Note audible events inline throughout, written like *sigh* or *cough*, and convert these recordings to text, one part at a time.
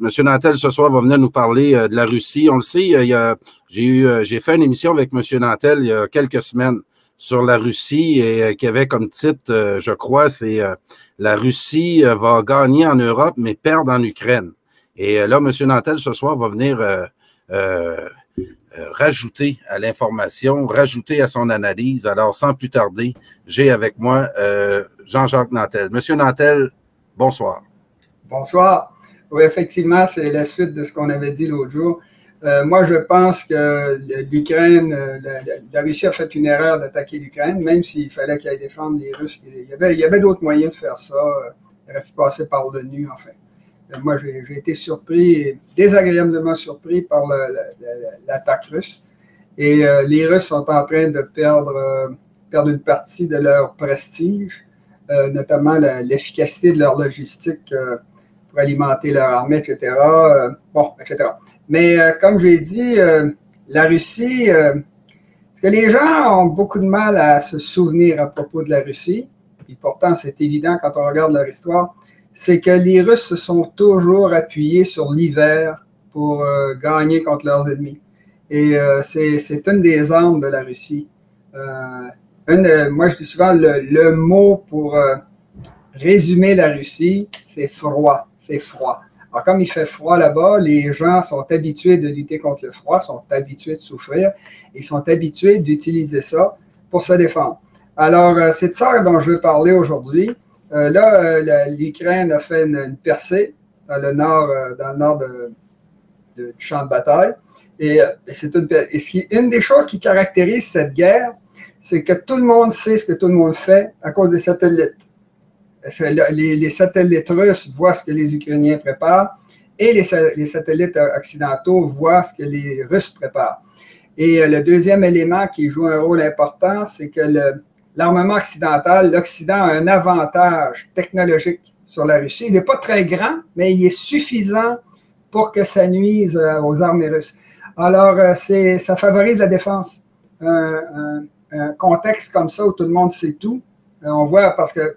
Monsieur Nantel, ce soir, va venir nous parler euh, de la Russie. On le sait, j'ai eu, euh, j'ai fait une émission avec Monsieur Nantel il y a quelques semaines sur la Russie et euh, qui avait comme titre, je crois, c'est La Russie va gagner en Europe, mais perdre en Ukraine. Et là, Monsieur Nantel, ce soir, va venir rajouter à l'information, rajouter à son analyse. Alors, sans plus tarder, j'ai avec moi Jean-Jacques Nantel. Monsieur Nantel, bonsoir. Bonsoir. Oui, effectivement, c'est la suite de ce qu'on avait dit l'autre jour. Euh, moi, je pense que l'Ukraine, euh, la, Russie a fait une erreur d'attaquer l'Ukraine, même s'il fallait qu'elle défende les Russes. Il y avait, d'autres moyens de faire ça. Il aurait pu passer par l'ONU, enfin. Euh, moi, j'ai été surpris, désagréablement surpris par l'attaque russe. Et les Russes sont en train de perdre, perdre une partie de leur prestige, notamment l'efficacité de leur logistique alimenter leur armée, etc. Euh, bon, etc. Mais euh, comme j'ai dit, euh, la Russie, parce que les gens ont beaucoup de mal à se souvenir à propos de la Russie, et pourtant c'est évident quand on regarde leur histoire, c'est que les Russes se sont toujours appuyés sur l'hiver pour gagner contre leurs ennemis. Et c'est une des armes de la Russie. Une, moi, je dis souvent le, le mot pour résumer la Russie, c'est froid c'est froid. Alors, comme il fait froid là-bas, les gens sont habitués de lutter contre le froid, sont habitués de souffrir et sont habitués d'utiliser ça pour se défendre. Alors, euh, c'est de ça dont je veux parler aujourd'hui. Euh, là, euh, l'Ukraine a fait une, percée dans le nord, du champ de bataille. Et, c'est une des choses qui caractérise cette guerre, c'est que tout le monde sait ce que tout le monde fait à cause des satellites les, satellites russes voient ce que les Ukrainiens préparent et les, satellites occidentaux voient ce que les Russes préparent. Et euh, le deuxième élément qui joue un rôle important, c'est que l'armement occidental, l'Occident a un avantage technologique sur la Russie. Il n'est pas très grand, mais il est suffisant pour que ça nuise euh, aux armées russes. Alors, euh, ça favorise la défense. Un, un, contexte comme ça où tout le monde sait tout, on voit parce que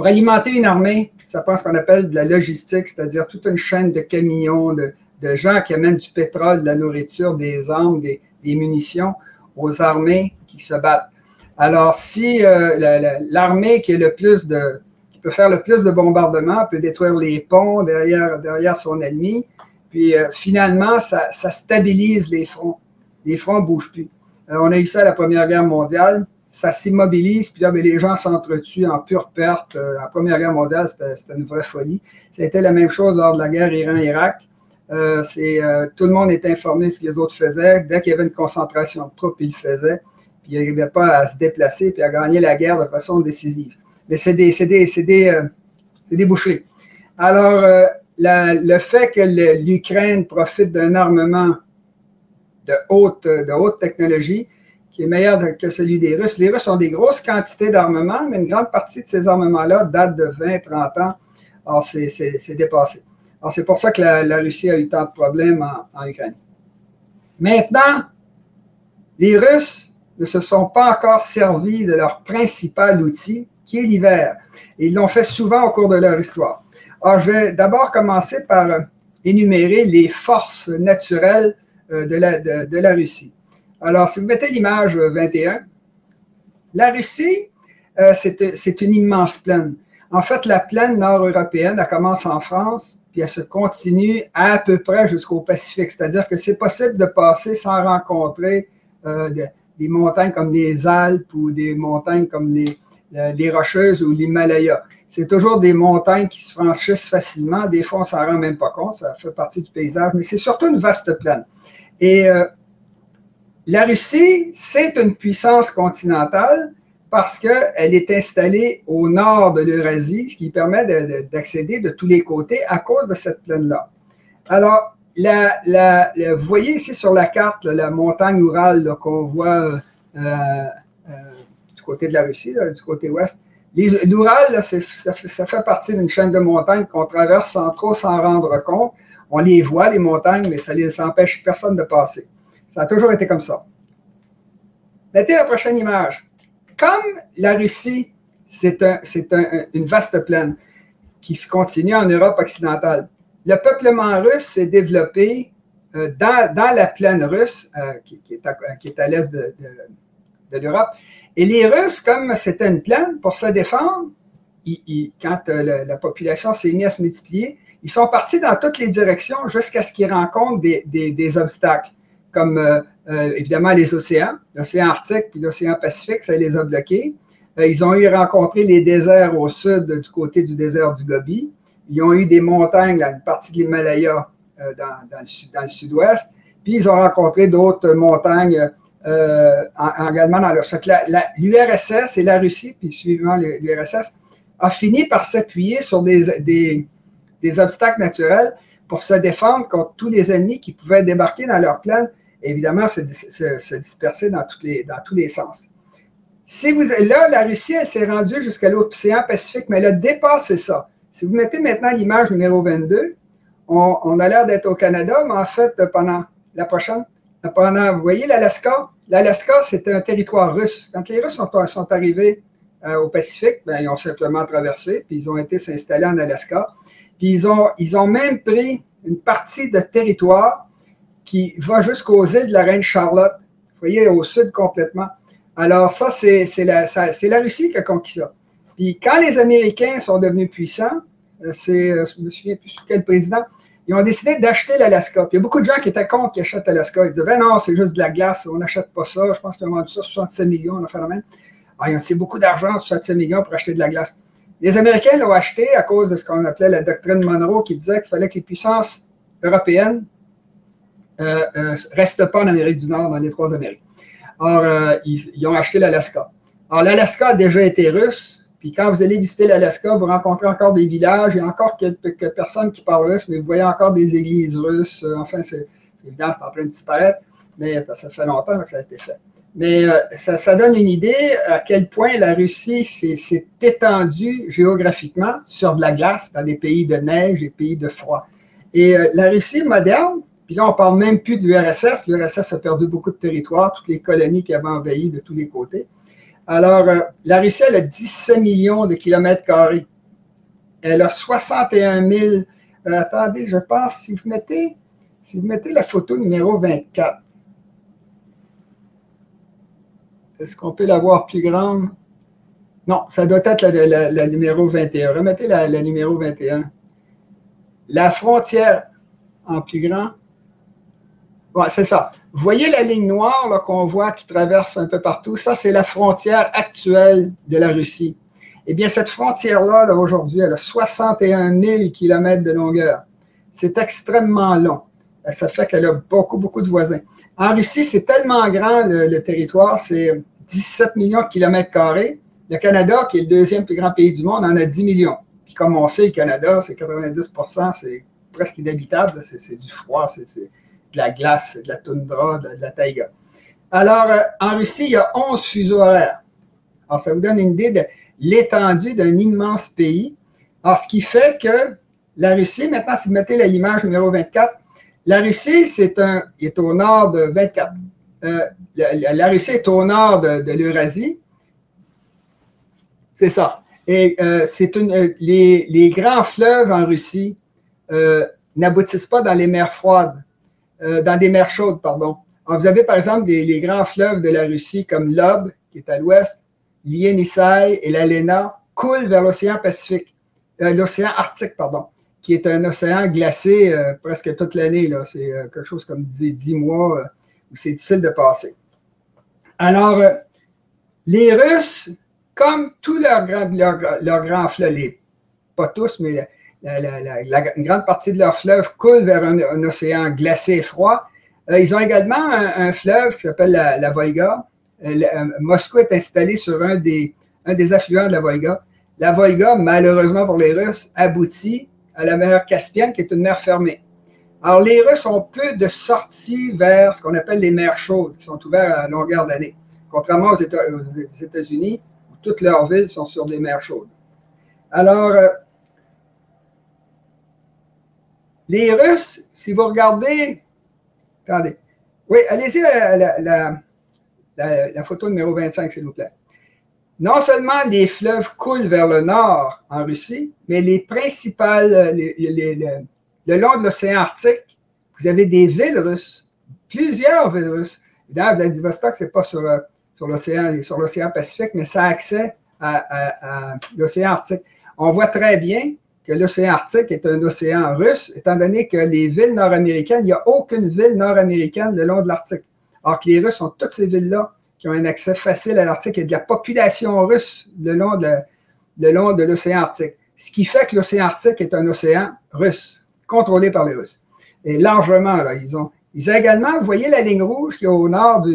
pour alimenter une armée, ça prend ce qu'on appelle de la logistique, c'est-à-dire toute une chaîne de camions, de, gens qui amènent du pétrole, de la nourriture, des armes, des, munitions aux armées qui se battent. Alors, si euh, l'armée qui qui peut faire le plus de bombardements, peut détruire les ponts derrière, derrière son ennemi, puis euh, finalement, ça, stabilise les fronts. Les fronts ne bougent plus. Euh, on a eu ça à la Première Guerre mondiale ça s'immobilise, puis là, ben, les gens s'entretuent en pure perte. Euh, la Première Guerre mondiale, c'était une vraie folie. C'était la même chose lors de la guerre Iran-Irak. Euh, euh, tout le monde est informé de ce que les autres faisaient. Dès qu'il y avait une concentration de troupes, ils le faisaient. Puis ils n'arrivaient pas à se déplacer puis à gagner la guerre de façon décisive. Mais c'est des, des, des, des bouchées. Alors, le fait que l'Ukraine profite d'un armement de haute, de haute technologie, qui est meilleur que celui des Russes. Les Russes ont des grosses quantités d'armement, mais une grande partie de ces armements-là date de 20, 30 ans. Alors, c'est dépassé. Alors, c'est pour ça que la, Russie a eu tant de problèmes en, Ukraine. Maintenant, les Russes ne se sont pas encore servis de leur principal outil, qui est l'hiver. Ils l'ont fait souvent au cours de leur histoire. Alors, je vais d'abord commencer par énumérer les forces naturelles euh, de la, de la Russie. Alors, si vous mettez l'image 21, la Russie, euh, c'est une immense plaine. En fait, la plaine nord-européenne, elle commence en France, puis elle se continue à, peu près jusqu'au Pacifique. C'est-à-dire que c'est possible de passer sans rencontrer euh, des montagnes comme les Alpes ou des montagnes comme les, Rocheuses ou l'Himalaya. C'est toujours des montagnes qui se franchissent facilement. Des fois, on s'en rend même pas compte, ça fait partie du paysage, mais c'est surtout une vaste plaine. Et euh, la Russie, c'est une puissance continentale parce qu'elle est installée au nord de l'Eurasie, ce qui permet d'accéder de, tous les côtés à cause de cette plaine-là. Alors, vous voyez ici sur la carte la montagne Oural qu'on voit euh, euh, du côté de la Russie, du côté ouest. L'Oural, ça, ça, fait partie d'une chaîne de montagnes qu'on traverse sans trop s'en rendre compte. On les voit, les montagnes, mais ça ne empêche personne de passer. Ça a toujours été comme ça. Mettez la prochaine image. Comme la Russie, c'est une vaste plaine qui se continue en Europe occidentale. le peuplement russe s'est développé euh, dans, la plaine russe, euh, qui, est à, l'est de, l'Europe. Et les Russes, comme c'était une plaine, pour se défendre, quand la, population s'est mise à se multiplier, ils sont partis dans toutes les directions jusqu'à ce qu'ils rencontrent des, obstacles, comme évidemment les océans, l'océan Arctique puis l'océan Pacifique, ça les a bloqués. ils ont eu rencontré les déserts au sud du côté du désert du Gobi. Ils ont eu des montagnes, une partie de l'Himalaya euh, dans, le sud-ouest. Puis ils ont rencontré d'autres montagnes euh, également dans leur L'URSS et la Russie, puis suivant l'URSS, a fini par s'appuyer sur des, obstacles naturels pour se défendre contre tous les ennemis qui pouvaient débarquer dans leur plaine évidemment se, disperser dans, les, dans tous les sens. Si vous, là, la Russie, elle s'est rendue jusqu'à l'océan Pacifique, mais elle a dépassé ça. Si vous mettez maintenant l'image numéro 22, on, a l'air d'être au Canada, mais en fait, pendant la prochaine, pendant, vous voyez l'Alaska? L'Alaska, c'était un territoire russe. Quand les Russes sont, arrivés euh, au Pacifique, ben, ils ont simplement traversé, puis ils ont été s'installer en Alaska. Puis ils ont, ils ont même pris une partie de territoire qui va jusqu'aux îles de la Reine Charlotte. Vous voyez, au sud complètement. Alors ça, c'est la, la Russie qui a conquis ça. Puis quand les Américains sont devenus puissants, euh, c'est, euh, je me souviens plus quel président, ils ont décidé d'acheter l'Alaska. Puis il y a beaucoup de gens qui étaient contre qui achètent l'Alaska. Ils disaient, ben non, c'est juste de la glace, on n'achète pas ça. Je pense qu'ils ont vendu ça 67 millions, on a fait la même. Alors, ils ont utilisé beaucoup d'argent, 67 millions, pour acheter de la glace. Les Américains l'ont acheté à cause de ce qu'on appelait la doctrine Monroe, qui disait qu'il fallait que les puissances européennes ne restent pas en Amérique du Nord, dans les trois Amériques. Alors, ils, ils, ont acheté l'Alaska. Alors, l'Alaska a déjà été russe. Puis quand vous allez visiter l'Alaska, vous rencontrez encore des villages, a encore quelques personnes qui parlent russe, mais vous voyez encore des églises russes. Euh, enfin, c'est évident, c'est en train de disparaître, mais ça fait longtemps que ça a été fait. Mais euh, ça, donne une idée à quel point la Russie s'est étendue géographiquement sur de la glace dans des pays de neige et pays de froid. Et euh, la Russie moderne, puis là, on parle même plus de l'URSS. L'URSS a perdu beaucoup de territoire, toutes les colonies qui avaient envahi de tous les côtés. Alors, euh, la Russie, elle a 17 millions de kilomètres carrés. Elle a 61 000. Euh, attendez, je pense, si vous mettez, la photo numéro 24, est-ce qu'on peut la voir plus grande? Non, ça doit être la, numéro 21. Remettez la numéro 21. La frontière en plus grand, Ouais, c'est ça. Vous voyez la ligne noire qu'on voit qui traverse un peu partout? Ça, c'est la frontière actuelle de la Russie. Eh bien, cette frontière-là, -là, aujourd'hui, elle a 61 000 km de longueur. C'est extrêmement long. Ça fait qu'elle a beaucoup, beaucoup de voisins. En Russie, c'est tellement grand le, territoire, c'est 17 millions de kilomètres carrés. Le Canada, qui est le deuxième plus grand pays du monde, en a 10 millions. Puis comme on sait, le Canada, c'est 90% c'est presque inhabitable, c'est du froid, c'est de la glace, de la toundra, de, la taïga. Alors, euh, en Russie, il y a 11 fuseaux horaires. Alors, ça vous donne une idée de l'étendue d'un immense pays. Alors, ce qui fait que la Russie, maintenant, si vous mettez l'image numéro 24, la Russie, c'est un, est au nord de 24. Euh, la, Russie est au nord de, l'Eurasie. C'est ça. Et euh, c'est une, les, les, grands fleuves en Russie n'aboutissent pas dans les mers froides. Euh, dans des mers chaudes, pardon. vous avez par exemple les grands fleuves de la Russie comme l'Ob, qui est à l'ouest, l'Ienisseï et la Lena coulent vers l'océan Pacifique, euh, l'océan Arctique, pardon, qui est un océan glacé euh, presque toute l'année. C'est quelque chose comme dix mois où c'est difficile de passer. Alors, les Russes, comme tous leurs grands, leurs, grands fleuves, pas tous, mais une grande partie de leur fleuve coule vers un, océan glacé et froid. Euh, ils ont également un, fleuve qui s'appelle la, Volga. Euh, euh, Moscou est installé sur un des, un des affluents de la Volga. La Volga, malheureusement pour les Russes, aboutit à la mer Caspienne, qui est une mer fermée. Alors, les Russes ont peu de sorties vers ce qu'on appelle les mers chaudes, qui sont ouvertes à longueur d'année, contrairement aux États-Unis, où toutes leurs villes sont sur des mers chaudes. Alors, les Russes, si vous regardez, attendez, oui, allez-y la, photo numéro 25, s'il vous plaît. Non seulement les fleuves coulent vers le nord en Russie, mais les principales, le long de l'océan Arctique, vous avez des villes russes, plusieurs villes russes. D'ailleurs, Vladivostok, ce n'est pas sur, sur l'océan Pacifique, mais ça a accès à, l'océan Arctique. On voit très bien que l'océan Arctique est un océan russe, étant donné que les villes nord-américaines, il n'y a aucune ville nord-américaine le long de l'Arctique. Alors que les Russes ont toutes ces villes-là qui ont un accès facile à l'Arctique et de la population russe le long de, de l'océan Arctique. Ce qui fait que l'océan Arctique est un océan russe, contrôlé par les Russes. Et largement, là, ils ont. Ils ont également, vous voyez la ligne rouge qui est au nord,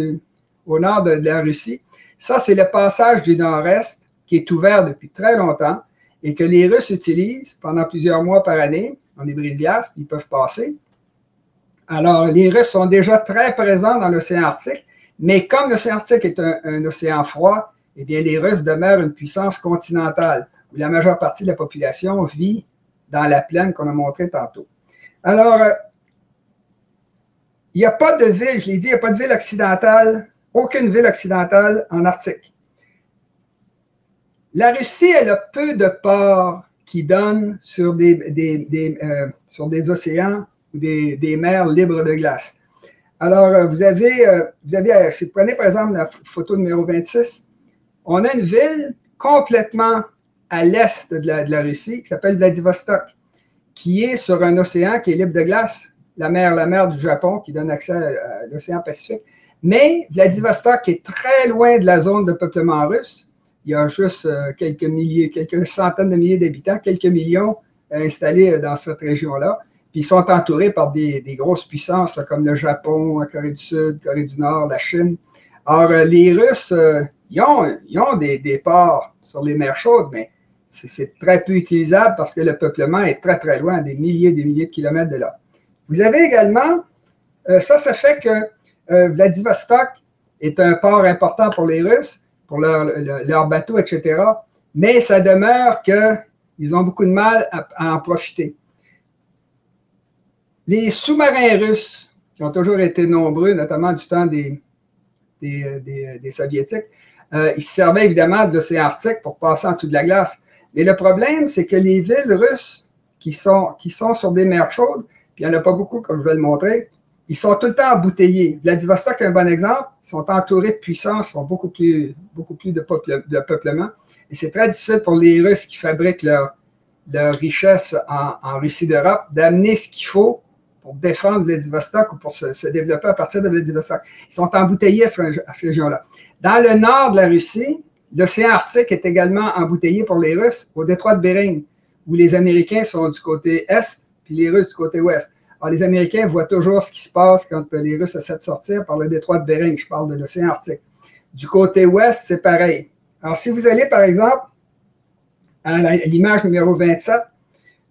nord de, la Russie. Ça, c'est le passage du nord-est qui est ouvert depuis très longtemps et que les Russes utilisent pendant plusieurs mois par année. On est brise-glace, ils peuvent passer. Alors, les Russes sont déjà très présents dans l'océan Arctique, mais comme l'océan Arctique est un, océan froid, eh bien, les Russes demeurent une puissance continentale, où la majeure partie de la population vit dans la plaine qu'on a montré tantôt. Alors, euh, il n'y a pas de ville, je l'ai dit, il n'y a pas de ville occidentale, aucune ville occidentale en Arctique. La Russie, elle a peu de ports qui donnent sur des, euh, océans ou des, mers libres de glace. Alors, euh, vous avez, euh, vous si vous prenez par exemple la photo numéro 26, on a une ville complètement à l'est de la, Russie qui s'appelle Vladivostok, qui est sur un océan qui est libre de glace, la mer, la mer du Japon qui donne accès à l'océan Pacifique. Mais Vladivostok est très loin de la zone de peuplement russe il y a juste euh, quelques milliers, quelques centaines de milliers d'habitants, quelques millions euh, installés euh, dans cette région-là. Puis ils sont entourés par des, grosses puissances comme le Japon, la Corée du Sud, la Corée du Nord, la Chine. Alors, les Russes, ils ont, des, des, ports sur les mers chaudes, mais c'est très peu utilisable parce que le peuplement est très, très loin, des milliers des milliers de kilomètres de là. Vous avez également, ça, ça fait que Vladivostok est un port important pour les Russes, pour leur, leur, bateau, etc. Mais ça demeure qu'ils ont beaucoup de mal à, en profiter. Les sous-marins russes, qui ont toujours été nombreux, notamment du temps des, des, des, Soviétiques, euh, ils servaient évidemment de l'océan Arctique pour passer en dessous de la glace. Mais le problème, c'est que les villes russes qui sont, qui sont sur des mers chaudes, puis il n'y en a pas beaucoup, comme je vais le montrer, ils sont tout le temps embouteillés. Vladivostok est un bon exemple. Ils sont entourés de puissance, ils ont beaucoup plus, beaucoup plus de, peuplement. Et c'est très difficile pour les Russes qui fabriquent leur, leur richesse en, Russie d'Europe d'amener ce qu'il faut pour défendre Vladivostok ou pour se, développer à partir de Vladivostok. Ils sont embouteillés à, ce, cette région-là. Dans le nord de la Russie, l'océan Arctique est également embouteillé pour les Russes au détroit de Bering, où les Américains sont du côté est, puis les Russes du côté ouest les Américains voient toujours ce qui se passe quand les Russes essaient de sortir par le détroit de Bering. Je parle de l'océan Arctique. Du côté ouest, c'est pareil. Alors, si vous allez, par exemple, à l'image numéro 27,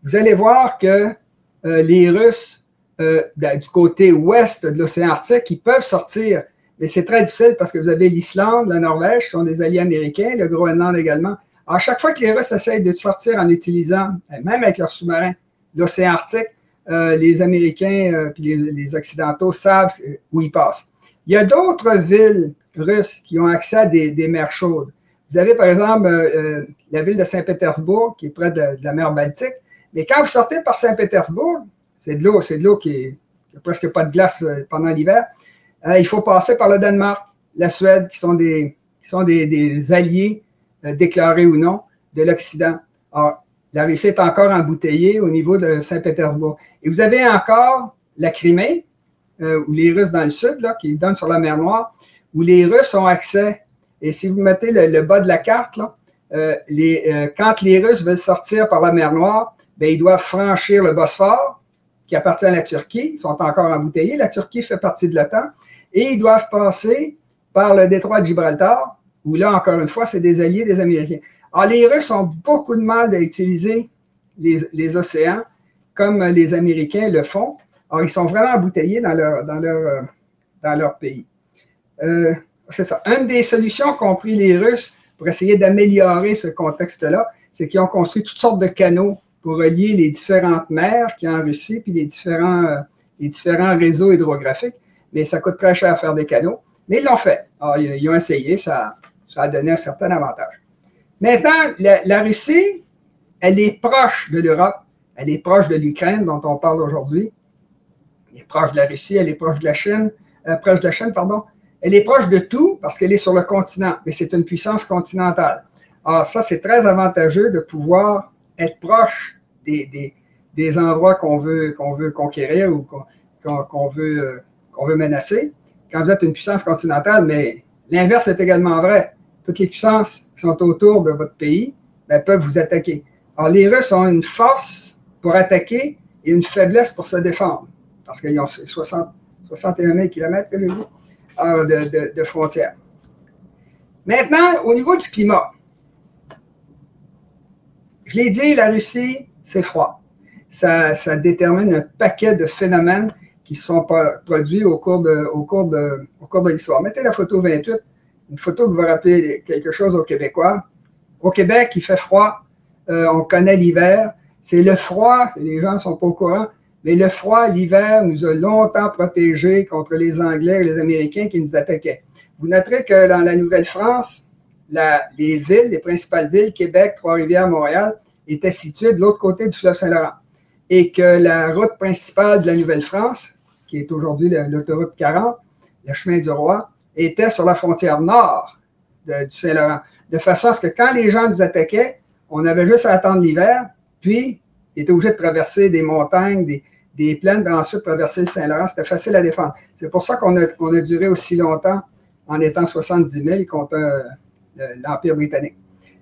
vous allez voir que euh, les Russes, euh, ben, du côté ouest de l'océan Arctique, ils peuvent sortir. Mais c'est très difficile parce que vous avez l'Islande, la Norvège, qui sont des alliés américains, le Groenland également. À chaque fois que les Russes essayent de sortir en utilisant, même avec leurs sous-marins, l'océan Arctique, euh, les Américains euh, les, Occidentaux savent où ils passent. Il y a d'autres villes russes qui ont accès à des, mers chaudes. Vous avez par exemple euh, la ville de Saint-Pétersbourg qui est près de, la mer Baltique. Mais quand vous sortez par Saint-Pétersbourg, c'est de l'eau, c'est de l'eau qui n'a presque pas de glace pendant l'hiver. il faut passer par le Danemark, la Suède, qui sont des, qui sont des alliés déclarés ou non de l'Occident. Alors, la Russie est encore embouteillée au niveau de Saint-Pétersbourg. Et vous avez encore la Crimée, euh, ou les Russes dans le sud, qui donnent sur la mer Noire, où les Russes ont accès. Et si vous mettez le, bas de la carte, euh, euh, quand les Russes veulent sortir par la mer Noire, bien, ils doivent franchir le Bosphore, qui appartient à la Turquie. Ils sont encore embouteillés. La Turquie fait partie de l'OTAN. Et ils doivent passer par le détroit de Gibraltar, où là, encore une fois, c'est des alliés des Américains. Alors, les Russes ont beaucoup de mal à utiliser les, océans comme les Américains le font. Alors, ils sont vraiment embouteillés dans leur, euh, pays. Euh, c'est ça. Une des solutions qu'ont pris les Russes pour essayer d'améliorer ce contexte-là, c'est qu'ils ont construit toutes sortes de canaux pour relier les différentes mers qu'il y a en Russie, puis les différents, euh, réseaux hydrographiques. Mais ça coûte très cher à faire des canaux. Mais ils l'ont fait. Alors, ils ont essayé, ça a donné un certain avantage. Maintenant, la, Russie, elle est proche de l'Europe Elle est proche de l'Ukraine, dont on parle aujourd'hui. Elle est proche de la Russie, elle est proche de la Chine, euh, proche de la Chine, pardon. Elle est proche de tout parce qu'elle est sur le continent, mais c'est une puissance continentale. Alors, ça, c'est très avantageux de pouvoir être proche des, des, endroits qu'on veut, qu'on veut conquérir ou qu'on veut, euh, qu'on veut menacer. Quand vous êtes une puissance continentale, mais l'inverse est également vrai. Toutes les puissances qui sont autour de votre pays ben, peuvent vous attaquer. Alors, les Russes ont une force pour attaquer et une faiblesse pour se défendre, parce qu'ils ont 60, 61 000 km de, frontières. Maintenant, au niveau du climat, je l'ai dit, la Russie, c'est froid. Ça, détermine un paquet de phénomènes qui sont produits au cours de l'histoire. Mettez la photo 28, une photo qui va rappeler quelque chose aux Québécois. Au Québec, il fait froid, euh, on connaît l'hiver. C'est le froid, les gens ne sont pas au courant, mais le froid, l'hiver, nous a longtemps protégés contre les Anglais et les Américains qui nous attaquaient. Vous noterez que dans la Nouvelle-France, les villes, les principales villes, Québec, Trois-Rivières, Montréal, étaient situées de l'autre côté du fleuve Saint-Laurent. Et que la route principale de la Nouvelle-France, qui est aujourd'hui l'autoroute 40, le chemin du roi, était sur la frontière nord du Saint-Laurent. De façon à ce que quand les gens nous attaquaient, on avait juste à attendre l'hiver, puis ils étaient obligés de traverser des montagnes, des, plaines, puis ensuite traverser le Saint-Laurent. C'était facile à défendre. C'est pour ça qu'on a, duré aussi longtemps en étant 70 000 contre euh, l'Empire britannique.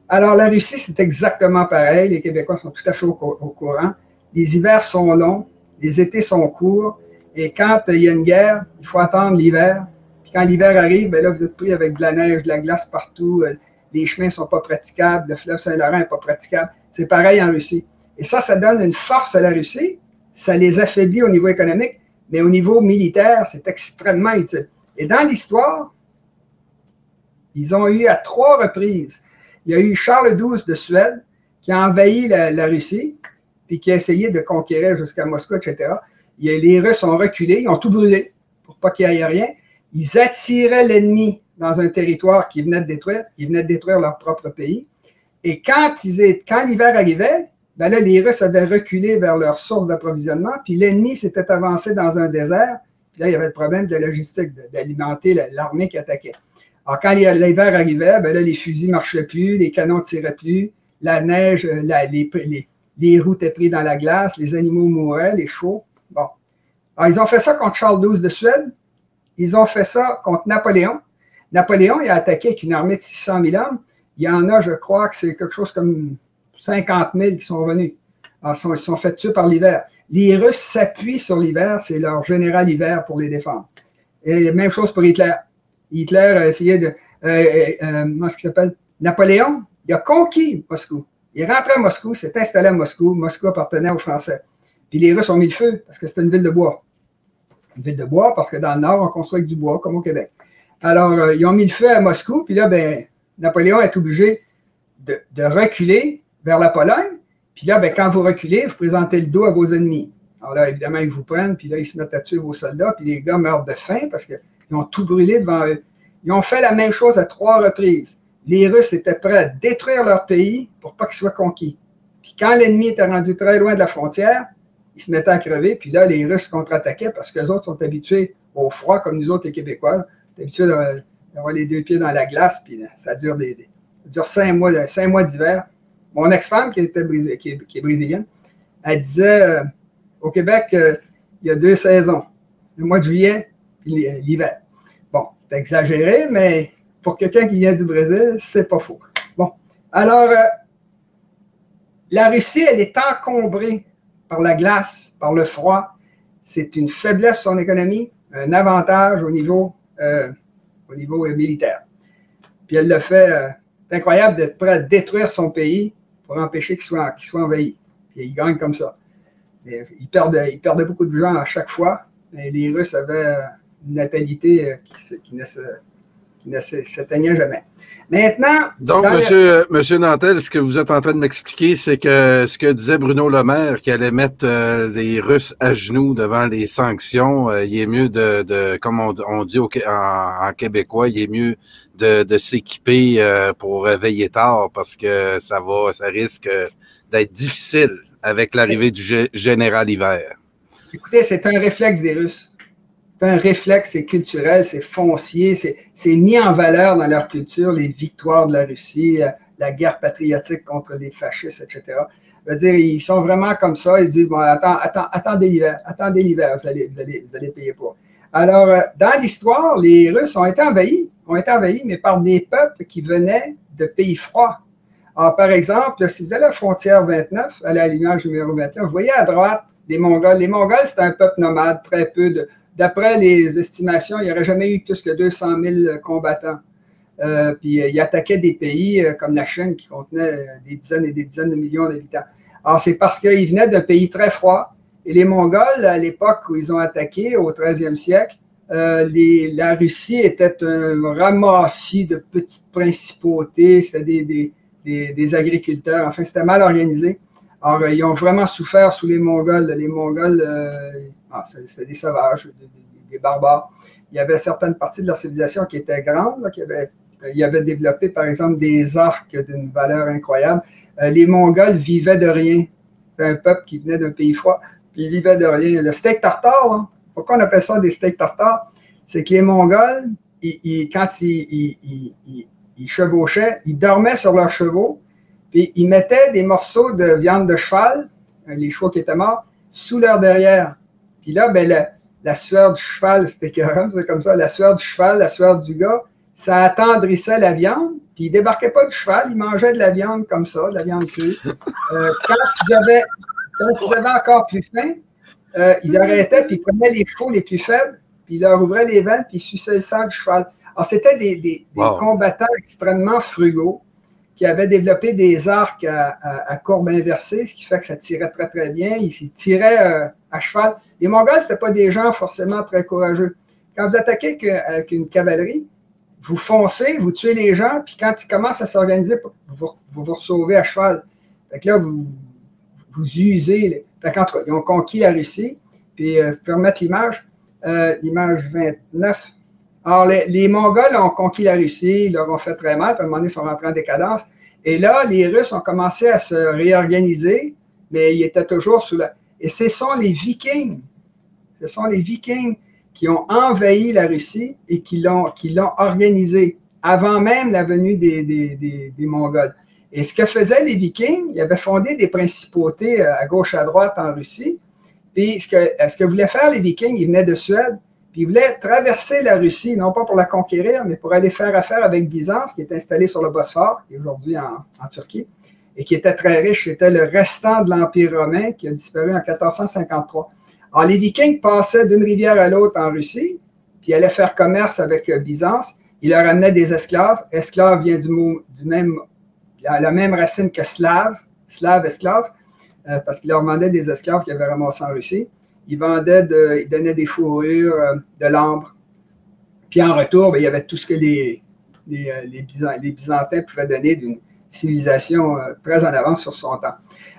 Alors, la Russie, c'est exactement pareil. Les Québécois sont tout à fait au, courant. Les hivers sont longs, les étés sont courts, et quand il y a une guerre, il faut attendre l'hiver. Quand l'hiver arrive, ben là, vous êtes pris avec de la neige, de la glace partout, euh, les chemins ne sont pas praticables, le fleuve Saint-Laurent n'est pas praticable. C'est pareil en Russie. Et ça, ça donne une force à la Russie, ça les affaiblit au niveau économique, mais au niveau militaire, c'est extrêmement utile. Et dans l'histoire, ils ont eu à trois reprises, il y a eu Charles XII de Suède qui a envahi la, Russie, puis qui a essayé de conquérir jusqu'à Moscou, etc. les Russes ont reculé, ils ont tout brûlé pour pas qu'il y ait rien. Ils attiraient l'ennemi dans un territoire qu'ils venaient de détruire, ils venaient de détruire leur propre pays. Et quand, quand l'hiver arrivait, ben là, les Russes avaient reculé vers leur source d'approvisionnement, puis l'ennemi s'était avancé dans un désert, puis là, il y avait le problème de la logistique, d'alimenter l'armée qui attaquait. Alors, quand l'hiver arrivait, ben là, les fusils ne marchaient plus, les canons ne tiraient plus, la neige, euh, les, les, les, roues étaient prises dans la glace, les animaux mouraient, les chevaux. Bon. Alors, ils ont fait ça contre Charles XII de Suède. Ils ont fait ça contre Napoléon. Napoléon, il a attaqué avec une armée de 600 000 hommes. Il y en a, je crois, que c'est quelque chose comme 50 000 qui sont venus. Ils sont, fait tuer par l'hiver. Les Russes s'appuient sur l'hiver, c'est leur général hiver pour les défendre. Et même chose pour Hitler. Hitler a essayé de. Euh, euh, euh, comment est-ce qu'il s'appelle? Napoléon, il a conquis Moscou. Il rentré à Moscou, s'est installé à Moscou. Moscou appartenait aux Français. Puis les Russes ont mis le feu parce que c'était une ville de bois. Une ville de bois parce que dans le Nord, on construit avec du bois, comme au Québec. Alors, ils ont mis le feu à Moscou, puis là, ben, Napoléon est obligé de, reculer vers la Pologne. Puis là, ben, quand vous reculez, vous présentez le dos à vos ennemis. Alors là, évidemment, ils vous prennent, puis là, ils se mettent à tuer vos soldats, puis les gars meurent de faim parce que ils ont tout brûlé devant eux. Ils ont fait la même chose à trois reprises. Les Russes étaient prêts à détruire leur pays pour pas qu'ils soient conquis. Puis quand l'ennemi était rendu très loin de la frontière, ils se mettaient à crever. Puis là, les Russes contre-attaquaient parce que les autres sont habitués au froid comme nous autres, les Québécois. Ils habitués d'avoir les deux pieds dans la glace. Puis ça dure, des, dure cinq mois, cinq mois d'hiver. Mon ex-femme, qui, était qui, est, brésilienne, elle disait euh, au Québec, euh, il y a deux saisons. Le mois de juillet puis l'hiver exagéré, mais pour quelqu'un qui vient du Brésil, c'est pas faux. Bon, alors, euh, la Russie, elle est encombrée par la glace, par le froid. C'est une faiblesse son économie, un avantage au niveau, euh, au niveau militaire. Puis elle le fait, c'est incroyable d'être prêt à détruire son pays pour empêcher qu'il soit, soit envahi. Puis il gagne comme ça. il, perdait, il perdait beaucoup de gens à chaque fois. Mais les Russes avaient natalité euh, qui, ne s'éteignait jamais. Maintenant. Donc, monsieur, monsieur Nantel, ce que vous êtes en train de m'expliquer, c'est que ce que disait Bruno Le Maire, qui allait mettre euh, les Russes à genoux devant les sanctions, euh, il est mieux de, de comme on, dit au, en, québécois, il est mieux de, de s'équiper pour réveiller tard parce que ça va, ça risque d'être difficile avec l'arrivée du général hiver? Écoutez, c'est un réflexe des Russes. C'est un réflexe, c'est culturel, c'est foncier, c'est mis en valeur dans leur culture les victoires de la Russie, la, guerre patriotique contre les fascistes, etc. Je veux dire, ils sont vraiment comme ça, ils disent, bon, attends, attends, attendez l'hiver, attendez l'hiver, vous allez, vous, allez, vous allez payer pour. Alors, euh, dans l'histoire, les Russes ont été envahis, ont été envahis, mais par des peuples qui venaient de pays froids. Alors, par exemple, si vous allez à la frontière 29, à la numéro 29, vous voyez à droite les Mongols. Les Mongols, c'est un peuple nomade, très peu de. D'après les estimations, il n'y aurait jamais eu plus que 200 000 combattants. Euh, puis euh, ils attaquaient des pays euh, comme la Chine qui contenait des dizaines et des dizaines de millions d'habitants. Alors, c'est parce qu'ils venaient d'un pays très froid. Et les Mongols, à l'époque où ils ont attaqué, au 13e siècle, la Russie était un ramassis de petites principautés, c'était des, des, agriculteurs. Enfin, c'était mal organisé. Alors, ils ont vraiment souffert sous les Mongols. Les Mongols, ah, c'était des sauvages, des, barbares. Il y avait certaines parties de leur civilisation qui étaient grandes, qui avaient, ils avaient développé, par exemple, des arcs d'une valeur incroyable. Euh, les Mongols vivaient de rien. C'était un peuple qui venait d'un pays froid, puis ils vivaient de rien. Le steak tartare, hein, pourquoi on appelle ça des steaks tartares? C'est que les Mongols, quand ils, ils chevauchaient, ils dormaient sur leurs chevaux, puis ils mettaient des morceaux de viande de cheval, euh, les chevaux qui étaient morts, sous leur derrière. Puis là, ben, la, sueur du cheval, c'était c'est comme ça, la sueur du cheval, la sueur du gars, ça attendrissait la viande, puis ils débarquaient pas du cheval, ils mangeaient de la viande comme ça, de la viande crue. Euh, quand, ils avaient, quand ils avaient encore plus faim, euh, ils arrêtaient, puis ils prenaient les chevaux les plus faibles, puis ils leur ouvraient les veines, puis ils suçaient le sang du cheval. Alors, c'était des, des, combattants extrêmement frugaux qui avaient développé des arcs à, courbe inversée, ce qui fait que ça tirait très, très bien. Ils tiraient euh, à cheval. Les Mongols, ce pas des gens forcément très courageux. Quand vous attaquez avec une cavalerie, vous foncez, vous tuez les gens, puis quand ils commencent à s'organiser, vous, vous sauvez à cheval. Fait que là, vous, vous usez. Fait en ils ont conquis la Russie. Puis, euh, pour remettre l'image, euh, l'image 29, alors, les, Mongols ont conquis la Russie, ils leur ont fait très mal, puis à un moment donné, ils sont rentrés en décadence. Et là, les Russes ont commencé à se réorganiser, mais ils étaient toujours sous la. Et ce sont les Vikings, ce sont les Vikings qui ont envahi la Russie et qui l'ont, qui l'ont organisée avant même la venue des, des, des, Mongols. Et ce que faisaient les Vikings, ils avaient fondé des principautés euh, à gauche, à droite en Russie. Puis ce que, ce que voulaient faire les Vikings, ils venaient de Suède, puis il voulait traverser la Russie, non pas pour la conquérir, mais pour aller faire affaire avec Byzance, qui est installé sur le Bosphore, qui est aujourd'hui en, Turquie, et qui était très riche. C'était le restant de l'Empire romain qui a disparu en 1453. Alors, les Vikings passaient d'une rivière à l'autre en Russie, puis allaient faire commerce avec euh, Byzance. Ils leur amenaient des esclaves. Esclave vient du mot, du même, la même racine que slave, slave, esclave, euh, parce qu'ils leur demandaient des esclaves qu'ils avaient ramassés en Russie. Ils vendaient, de, donnaient des fourrures, euh, de l'ambre. Puis en retour, ben, il y avait tout ce que les, les, euh, les, Byzantins pouvaient donner d'une civilisation euh, très en avance sur son temps.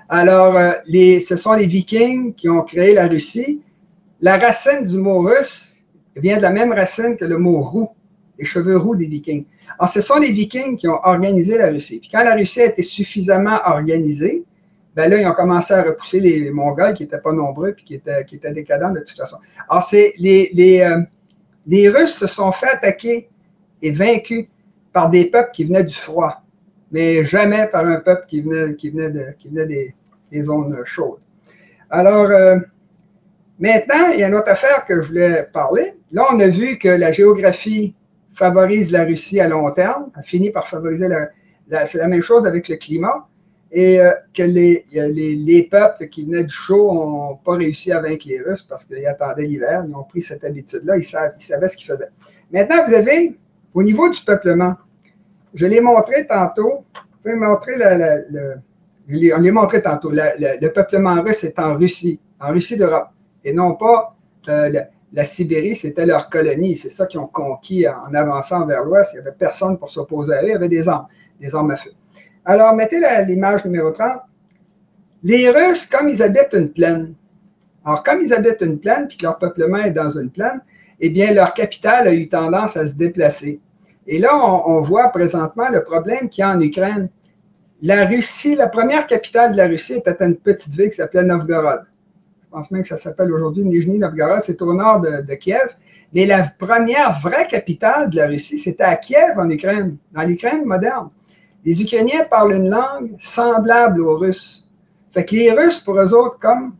Alors, les, ce sont les Vikings qui ont créé la Russie. La racine du mot russe vient de la même racine que le mot roux, les cheveux roux des Vikings. Alors, ce sont les Vikings qui ont organisé la Russie. Puis quand la Russie a été suffisamment organisée, ben là, ils ont commencé à repousser les Mongols qui n'étaient pas nombreux puis qui étaient, qui étaient décadents de toute façon. Alors, c'est les, les, euh, les Russes se sont fait attaquer et vaincus par des peuples qui venaient du froid, mais jamais par un peuple qui venait, qui venait, de, qui venait des, des zones chaudes. Alors, euh, maintenant, il y a une autre affaire que je voulais parler. Là, on a vu que la géographie favorise la Russie à long terme, a fini par favoriser la c'est la même chose avec le climat et euh, que les, les, peuples qui venaient du chaud n'ont pas réussi à vaincre les Russes parce qu'ils attendaient l'hiver, ils ont pris cette habitude-là, ils, savaient ce qu'ils faisaient. Maintenant, vous avez, au niveau du peuplement, je l'ai montré tantôt, je vais montrer montré tantôt, le, peuplement russe est en Russie, en Russie d'Europe, et non pas euh, la, Sibérie, c'était leur colonie, c'est ça qu'ils ont conquis en avançant vers l'ouest, il n'y avait personne pour s'opposer à eux, il y avait des armes, des armes à feu. Alors, mettez l'image numéro 30. Les Russes, comme ils habitent une plaine, alors comme ils habitent une plaine, puis que leur peuplement est dans une plaine, eh bien, leur capitale a eu tendance à se déplacer. Et là, on, voit présentement le problème qu'il y a en Ukraine. la Russie, la première capitale de la Russie était une petite ville qui s'appelait Novgorod. Je pense même que ça s'appelle aujourd'hui Nijni Novgorod, c'est au nord de, Kiev. Mais la première vraie capitale de la Russie, c'était à Kiev, en Ukraine, dans l'Ukraine moderne. Les Ukrainiens parlent une langue semblable aux Russes. Fait que les Russes, pour eux autres, comme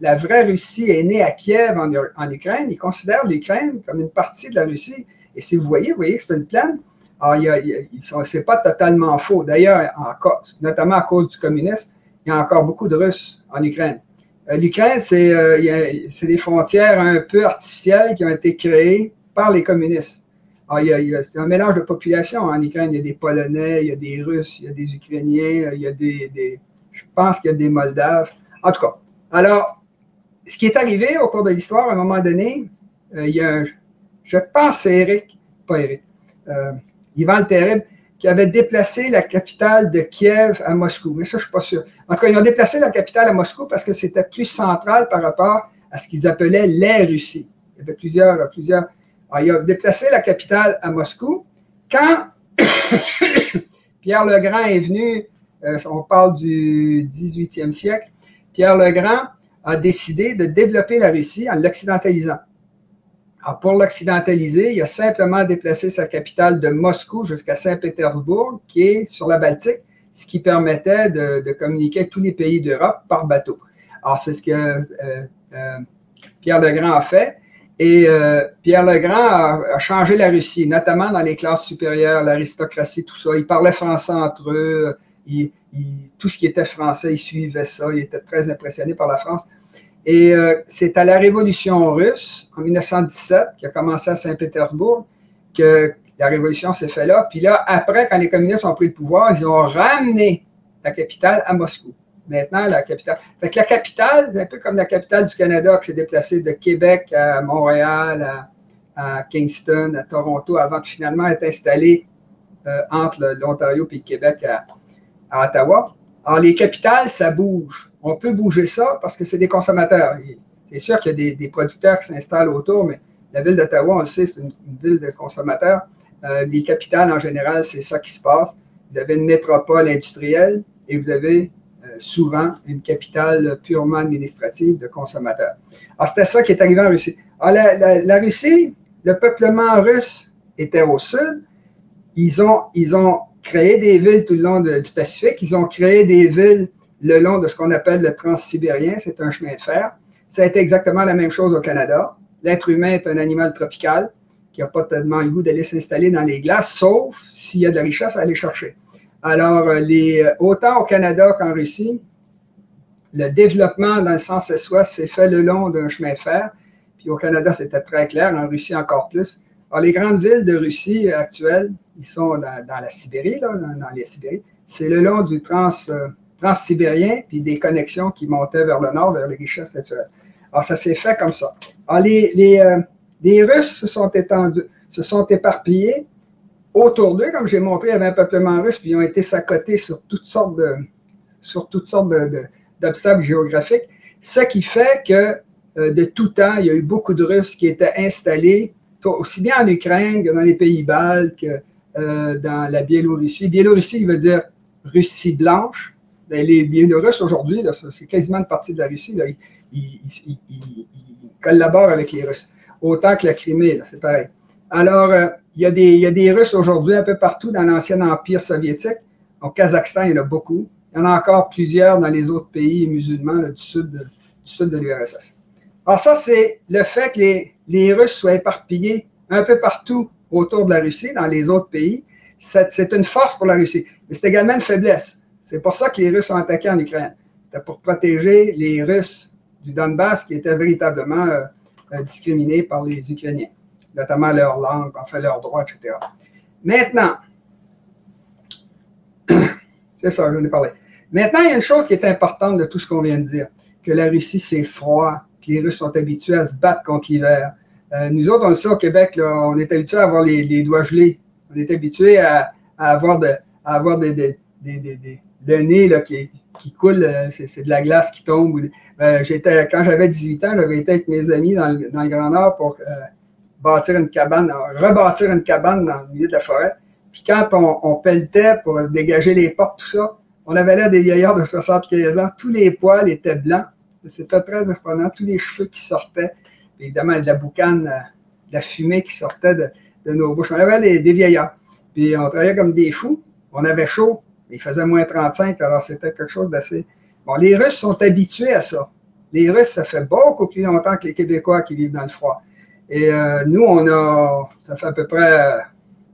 la vraie Russie est née à Kiev, en, Ukraine, ils considèrent l'Ukraine comme une partie de la Russie. Et si vous voyez, vous voyez que c'est une plaine, alors, c'est pas totalement faux. D'ailleurs, notamment à cause du communisme, il y a encore beaucoup de Russes en Ukraine. Euh, L'Ukraine, euh, c'est des frontières un peu artificielles qui ont été créées par les communistes. Alors, il y a, c'est un mélange de population en Ukraine. Il y a des Polonais, il y a des Russes, il y a des Ukrainiens, il y a des, je pense qu'il y a des Moldaves. En tout cas, alors, ce qui est arrivé au cours de l'histoire, à un moment donné, euh, il y a un, je pense c'est Eric, pas Eric, Ivan le Terrible, qui avait déplacé la capitale de Kiev à Moscou. Mais ça, je ne suis pas sûr. En tout cas, ils ont déplacé la capitale à Moscou parce que c'était plus central par rapport à ce qu'ils appelaient les Russie. Il y avait plusieurs, plusieurs. Alors, ils ont déplacé la capitale à Moscou. Quand *coughs* Pierre le Grand est venu, euh, on parle du 18e siècle, Pierre le Grand a décidé de développer la Russie en l'occidentalisant. Pour l'occidentaliser, il a simplement déplacé sa capitale de Moscou jusqu'à Saint-Pétersbourg, qui est sur la Baltique, ce qui permettait de, communiquer avec tous les pays d'Europe par bateau. C'est ce que euh, euh, Pierre Legrand a fait. Et euh, Pierre Legrand a, a, changé la Russie, notamment dans les classes supérieures, l'aristocratie, tout ça. Il parlait français entre eux. tout ce qui était français, il suivait ça. Il était très impressionné par la France. Et euh, c'est à la Révolution russe, en 1917, qui a commencé à Saint-Pétersbourg, que la révolution s'est faite là. Puis là, après, quand les communistes ont pris le pouvoir, ils ont ramené la capitale à Moscou. Maintenant, la capitale. Fait que la capitale, c'est un peu comme la capitale du Canada qui s'est déplacée de Québec à Montréal, à, Kingston, à Toronto, avant de finalement être installée euh, entre l'Ontario et le Québec à, Ottawa. Alors, les capitales, ça bouge on peut bouger ça parce que c'est des consommateurs. C'est sûr qu'il y a des, producteurs qui s'installent autour, mais la ville d'Ottawa, on le sait, c'est une, ville de consommateurs. Euh, les capitales, en général, c'est ça qui se passe. Vous avez une métropole industrielle et vous avez souvent une capitale purement administrative de consommateurs. Alors, c'était ça qui est arrivé en Russie. Alors, la, Russie, le peuplement russe était au sud. Ils ont, ils ont créé des villes tout le long du Pacifique. Ils ont créé des villes le long de ce qu'on appelle le transsibérien, c'est un chemin de fer. Ça a été exactement la même chose au Canada. L'être humain est un animal tropical qui n'a pas tellement le goût d'aller s'installer dans les glaces, sauf s'il y a de la richesse à aller chercher. Alors, euh, les, euh, autant au Canada qu'en Russie, le développement dans le sens est-ouest s'est fait le long d'un chemin de fer. Puis au Canada, c'était très clair, en Russie encore plus. Alors, les grandes villes de Russie actuelles, ils sont dans, la Sibérie, là, dans, les Sibéries. C'est le long du trans, euh, transsibérien, puis des connexions qui montaient vers le nord, vers les richesses naturelles. Alors, ça s'est fait comme ça. Alors, les, euh, les Russes se sont étendus, se sont éparpillés autour d'eux, comme j'ai montré, il y avait un peuplement russe, puis ils ont été sacotés sur toutes sortes de, sur toutes sortes d'obstacles géographiques, ce qui fait que euh, de tout temps, il y a eu beaucoup de Russes qui étaient installés, aussi bien en Ukraine que dans les pays baltes, que euh, dans la Biélorussie. Biélorussie, il veut dire Russie blanche. Ben, les Biélorusses aujourd'hui, c'est quasiment une partie de la Russie, ils, collaborent avec les Russes. Autant que la Crimée, c'est pareil. Alors, euh, il, y a des, Russes aujourd'hui un peu partout dans l'ancien empire soviétique. Au Kazakhstan, il y en a beaucoup. Il y en a encore plusieurs dans les autres pays musulmans du sud de, du sud l'URSS. Alors ça, c'est le fait que les, les, Russes soient éparpillés un peu partout autour de la Russie, dans les autres pays. C'est une force pour la Russie, mais c'est également une faiblesse. C'est pour ça que les Russes ont attaqué en Ukraine. C'était pour protéger les Russes du Donbass qui étaient véritablement euh, euh, discriminés par les Ukrainiens, notamment leur langue, enfin leurs droits, etc. Maintenant, *coughs* c'est ça, je ai parlé. Maintenant, il y a une chose qui est importante de tout ce qu'on vient de dire, que la Russie, c'est froid, que les Russes sont habitués à se battre contre l'hiver. Euh, nous autres, on le sait au Québec, on est habitués à avoir les, doigts gelés. On est habitués à, avoir, de, à avoir des, des, le nez là, qui, qui coule, euh, c'est de la glace qui tombe. Euh, j'étais, quand j'avais 18 ans, j'avais été avec mes amis dans le, dans le Grand Nord pour bâtir une cabane, rebâtir une cabane dans le milieu de la forêt. Puis quand on, pelletait pour dégager les portes, tout ça, On avait l'air des vieillards de 75 ans. Tous les poils étaient blancs. C'était très surprenant. Tous les cheveux qui sortaient. Évidemment, de la boucane, euh, de la fumée qui sortait de, nos bouches. On avait des, des, vieillards. Puis on travaillait comme des fous. On avait chaud. Il faisait moins 35, alors c'était quelque chose d'assez. Bon, les Russes sont habitués à ça. Les Russes, ça fait beaucoup plus longtemps que les Québécois qui vivent dans le froid. Et euh, nous, on a, ça fait à peu près,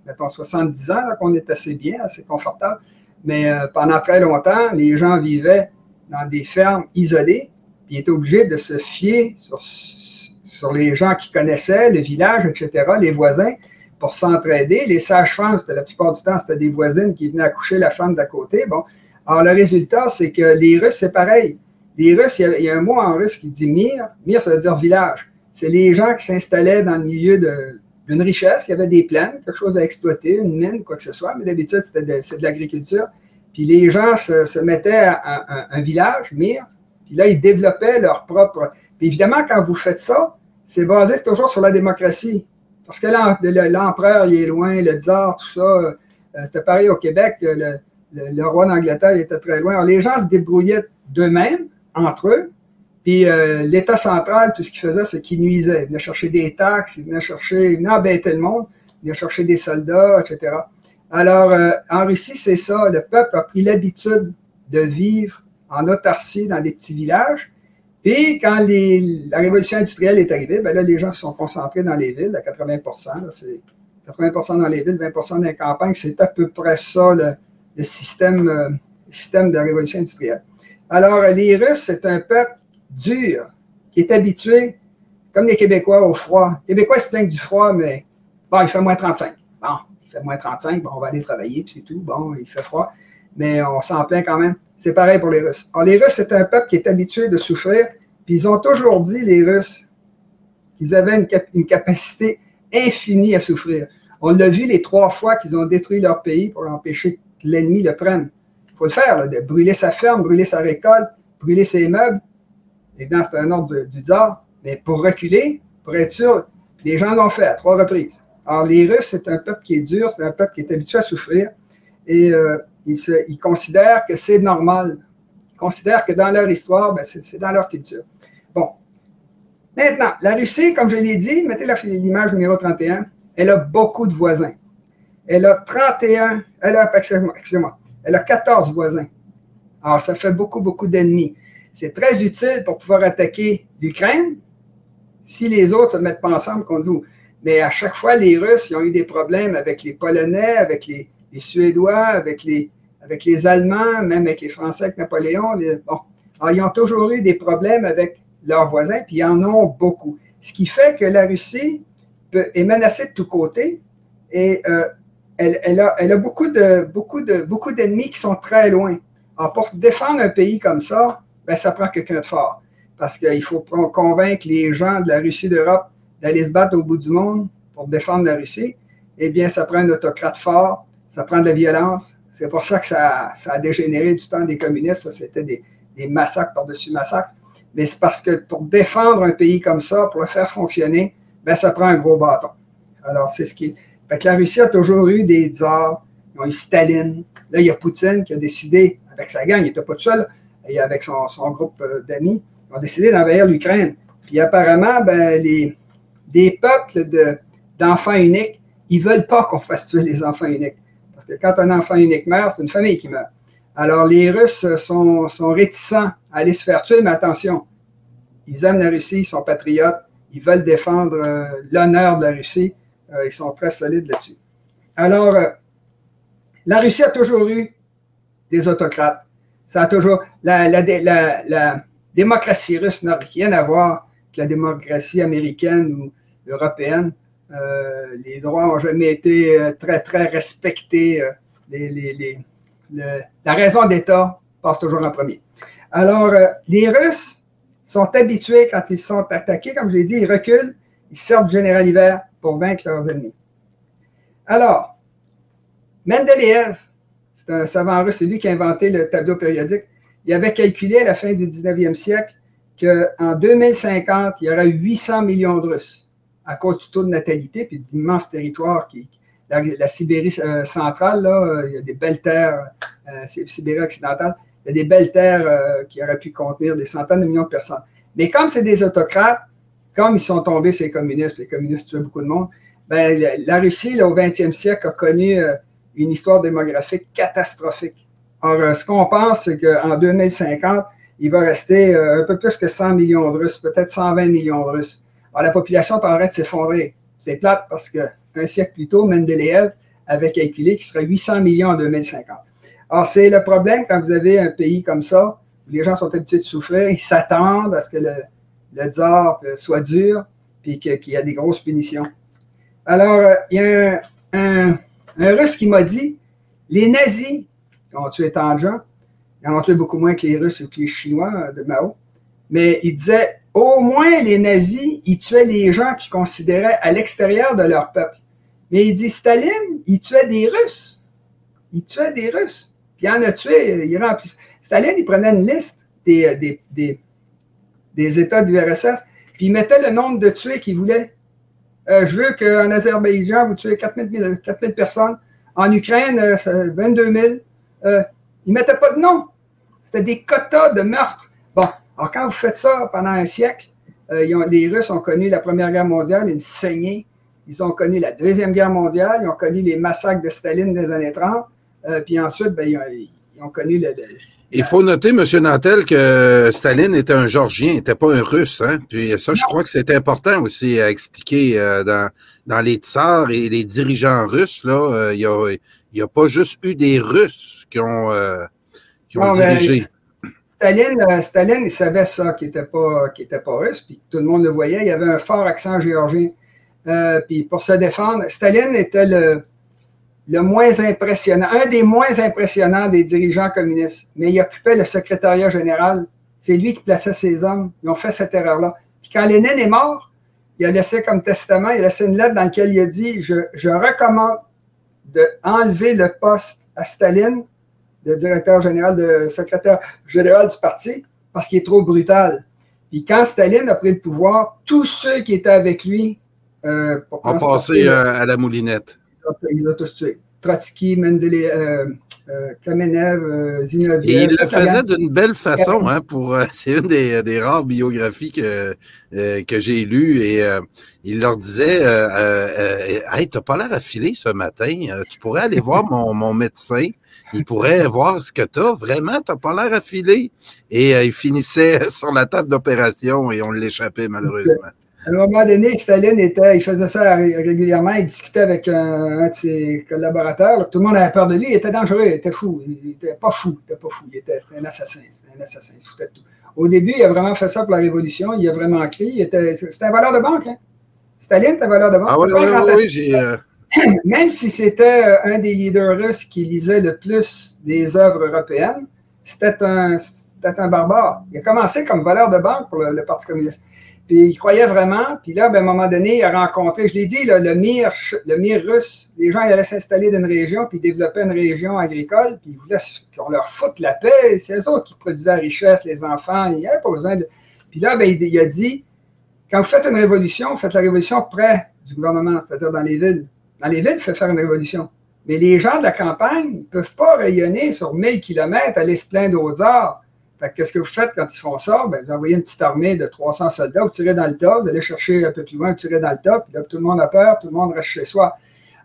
mettons, 70 ans qu'on est assez bien, assez confortable. Mais euh, pendant très longtemps, les gens vivaient dans des fermes isolées, puis étaient obligés de se fier sur, les gens qui connaissaient le village, etc., les voisins, pour s'entraider. Les sages-femmes, la plupart du temps, c'était des voisines qui venaient accoucher la femme d'à côté. Bon. Alors, le résultat, c'est que les Russes, c'est pareil. Les Russes, il y, a, un mot en russe qui dit mir. Mir, ça veut dire village. C'est les gens qui s'installaient dans le milieu d'une richesse. Il y avait des plaines, quelque chose à exploiter, une mine, quoi que ce soit. Mais d'habitude, c'était de, l'agriculture. Puis les gens se, mettaient à, un, village, mir. Puis là, ils développaient leur propre. Puis évidemment, quand vous faites ça, c'est basé toujours sur la démocratie. Parce que l'empereur, il est loin, le tsar, tout ça. Euh, c'était pareil au Québec. Le, le roi d'Angleterre était très loin. Alors, les gens se débrouillaient d'eux-mêmes entre eux. Puis euh, l'État central, tout ce qu'il faisait, c'est qu'il nuisait. Il venait chercher des taxes, il venait chercher, il venait embêter le monde, il venait chercher des soldats, etc. Alors, euh, en Russie, c'est ça. Le peuple a pris l'habitude de vivre en autarcie dans des petits villages. Puis, quand la révolution industrielle est arrivée, ben là, les gens se sont concentrés dans les villes à 80 C'est 80 dans les villes, 20% dans les campagnes. C'est à peu près ça le, système, euh, le système de la révolution industrielle. Alors, les Russes, c'est un peuple dur, qui est habitué, comme les Québécois, au froid. Les Québécois se plaignent du froid, mais bon, il fait moins 35. Bon, il fait moins 35, bon, on va aller travailler, puis c'est tout. Bon, il fait froid, mais on s'en plaint quand même. C'est pareil pour les Russes. Alors, les Russes, c'est un peuple qui est habitué de souffrir, puis ils ont toujours dit, les Russes, qu'ils avaient une, capacité infinie à souffrir. On l'a vu les trois fois qu'ils ont détruit leur pays pour empêcher que l'ennemi le prenne. Il faut le faire, de brûler sa ferme, brûler sa récolte, brûler ses meubles. Évidemment, c'est un ordre du, tsar, mais pour reculer, pour être sûr, les gens l'ont fait à trois reprises. Alors, les Russes, c'est un peuple qui est dur, c'est un peuple qui est habitué à souffrir, et euh, ils, considèrent que c'est normal. Ils considèrent que dans leur histoire, ben, c'est dans leur culture. Bon. Maintenant, la Russie, comme je l'ai dit, mettez l'image numéro 31, elle a beaucoup de voisins. Elle a 31, elle a, excusez-moi, elle a 14 voisins. Alors, ça fait beaucoup, beaucoup d'ennemis. C'est très utile pour pouvoir attaquer l'Ukraine si les autres ne se mettent pas ensemble contre nous. Mais à chaque fois, les Russes ils ont eu des problèmes avec les Polonais, avec les, Suédois, avec les, avec les Allemands, même avec les Français, avec Napoléon. bon. Ils ont toujours eu des problèmes avec leurs voisins, puis ils en ont beaucoup. Ce qui fait que la Russie peut, est menacée de tous côtés. Et euh, elle, a, beaucoup de beaucoup de beaucoup d'ennemis qui sont très loin. Alors, pour défendre un pays comme ça, ben, ça prend quelqu'un de fort. Parce qu'il faut convaincre les gens de la Russie d'Europe d'aller se battre au bout du monde pour défendre la Russie. Eh bien, ça prend un autocrate fort, ça prend de la violence. C'est pour ça que ça, a dégénéré du temps des communistes. C'était des, massacres par-dessus massacres. Mais c'est parce que pour défendre un pays comme ça, pour le faire fonctionner, ben, ça prend un gros bâton. Alors, c'est ce qui, fait que la Russie a toujours eu des tsars. Ils ont eu Staline. Là, il y a Poutine qui a décidé, avec sa gang, il n'était pas tout seul, et avec son, groupe euh, d'amis, ont décidé d'envahir l'Ukraine. Puis apparemment, ben, les, les peuples d'enfants uniques, ils ne veulent pas qu'on fasse tuer les enfants uniques. Parce que quand un enfant unique meurt, c'est une famille qui meurt. Alors, les Russes sont, sont réticents à aller se faire tuer, mais attention, ils aiment la Russie, ils sont patriotes, ils veulent défendre euh, l'honneur de la Russie. Euh, ils sont très solides là-dessus. Alors, la Russie a toujours eu des autocrates. Ça a toujours. La, démocratie russe n'a rien à voir avec la démocratie américaine ou européenne. Euh, les droits n'ont jamais été très, très respectés. la raison d'État passe toujours en premier. Alors, les Russes sont habitués quand ils sont attaqués, comme je l'ai dit, ils reculent, ils sortent du général hiver, pour vaincre leurs ennemis. Alors, Mendeleev, c'est un savant russe, c'est lui qui a inventé le tableau périodique. Il avait calculé à la fin du 19e siècle qu'en 2050, il y aurait 800 millions de Russes à cause du taux de natalité puis d'immenses territoires la, Sibérie centrale, là, il y a des belles terres, Sibérie occidentale, il y a des belles terres qui auraient pu contenir des centaines de millions de personnes. Mais comme c'est des autocrates, comme ils sont tombés ces communistes, les communistes tuaient beaucoup de monde, ben, la Russie, au 20e siècle, a connu une histoire démographique catastrophique. Or, ce qu'on pense, c'est qu'en 2050, il va rester un peu plus que 100 millions de Russes, peut-être 120 millions de Russes. Alors, la population est en train de s'effondrer. C'est plate parce qu'un siècle plus tôt, Mendeleev avait calculé qu'il serait 800 millions en 2050. Alors, c'est le problème quand vous avez un pays comme ça, où les gens sont habitués de souffrir, ils s'attendent à ce que le, le tsar soit dur, puis qu'il y a des grosses punitions. Alors, euh, il y a un, Russe qui m'a dit, les nazis qui ont tué tant de gens, ils en ont tué beaucoup moins que les Russes ou que les Chinois de Mao, mais il disait, au moins les nazis, ils tuaient les gens qu'ils considéraient à l'extérieur de leur peuple. Mais il dit, Staline, il tuait des Russes. Il tuait des Russes. Puis il en a tué, il Staline, il prenait une liste des, des, des, des États de l'URSS, puis il mettait le nombre de tués qu'il voulait. Euh, je veux qu'en Azerbaïdjan, vous tuez 4000, 4000 personnes. En Ukraine, 22 000. Euh, il ne mettait pas de nom. C'était des quotas de meurtres. Bon, alors, quand vous faites ça pendant un siècle, euh, les Russes ont connu la Première Guerre mondiale, une saignée. Ils ont connu la Deuxième Guerre mondiale, ils ont connu les massacres de Staline des années 30, euh, puis ensuite, ben, ils, ont, connu le, il faut noter, M. Nantel, que Staline était un Georgien, n'était pas un Russe. Hein? Puis ça, je crois que c'est important aussi à expliquer euh, dans, dans les tsars et les dirigeants russes. Là, il n'y a, a, pas juste eu des Russes qui ont, qui ont dirigé. Staline, euh, Staline, il savait ça, qu'il n'était pas, pas russe, puis tout le monde le voyait. Il avait un fort accent géorgien. Euh, puis pour se défendre, Staline était le, le moins impressionnant, un des moins impressionnants des dirigeants communistes. Mais il occupait le secrétariat général. C'est lui qui plaçait ses hommes. Ils ont fait cette erreur-là. Puis quand Lénine est mort, il a laissé comme testament, il a laissé une lettre dans laquelle il a dit Je, je recommande d'enlever le poste à Staline le directeur général, de secrétaire général du parti, parce qu'il est trop brutal. Puis quand Staline a pris le pouvoir, tous ceux qui étaient avec lui euh, ont passé euh, à la moulinette. Il a tous. Trotsky, Mendeleev, euh, euh, Kamenev, euh, Zinoviev. Et il le faisait d'une belle façon. Hein, pour, *laughs* c'est une des, des, rares biographies que, que j'ai lues. Et il leur disait Hey, t'as pas l'air affilé ce matin. tu pourrais aller voir *laughs* mon, mon médecin. Il pourrait voir ce que tu as. Vraiment, tu pas l'air affilé. Et il finissait *laughs* sur la table d'opération et on l'échappait malheureusement. À un moment donné, Staline était, il faisait ça régulièrement, il discutait avec un, de ses collaborateurs. Tout le monde avait peur de lui, il était dangereux, il était fou. Il était pas fou, il était pas fou, il était, un assassin, un assassin, il se foutait de tout. Au début, il a vraiment fait ça pour la Révolution, il a vraiment crié, c'était un valeur de banque. Hein? Staline était un valeur de banque. Ah oui, oui, oui, j'ai... *clears throat* Même si c'était euh, un des leaders russes qui lisait le plus des œuvres européennes, c'était un, un barbare. Il a commencé comme valeur de banque pour le Parti communiste. Puis il croyait vraiment. Puis là, ben, à un moment donné, il a rencontré, je l'ai dit, le, mire, le mire russe. Les gens ils allaient s'installer dans une région, puis développer une région agricole, puis ils voulaient qu'on leur foute la paix. C'est eux autres qui produisaient la richesse, les enfants. Il n'y avait pas besoin de. Puis là, ben, il, a dit quand vous faites une révolution, faites la révolution près du gouvernement, c'est-à-dire dans les villes. Dans les villes, vous faites faire une révolution. Mais les gens de la campagne ne peuvent pas rayonner sur 1000 kilomètres, aller se plaindre aux arts qu'est-ce que vous faites quand ils font ça? Ben, vous envoyez une petite armée de 300 soldats, vous tirez dans le tas, vous allez chercher un peu plus loin, vous tirez dans le tas, puis là, tout le monde a peur, tout le monde reste chez soi.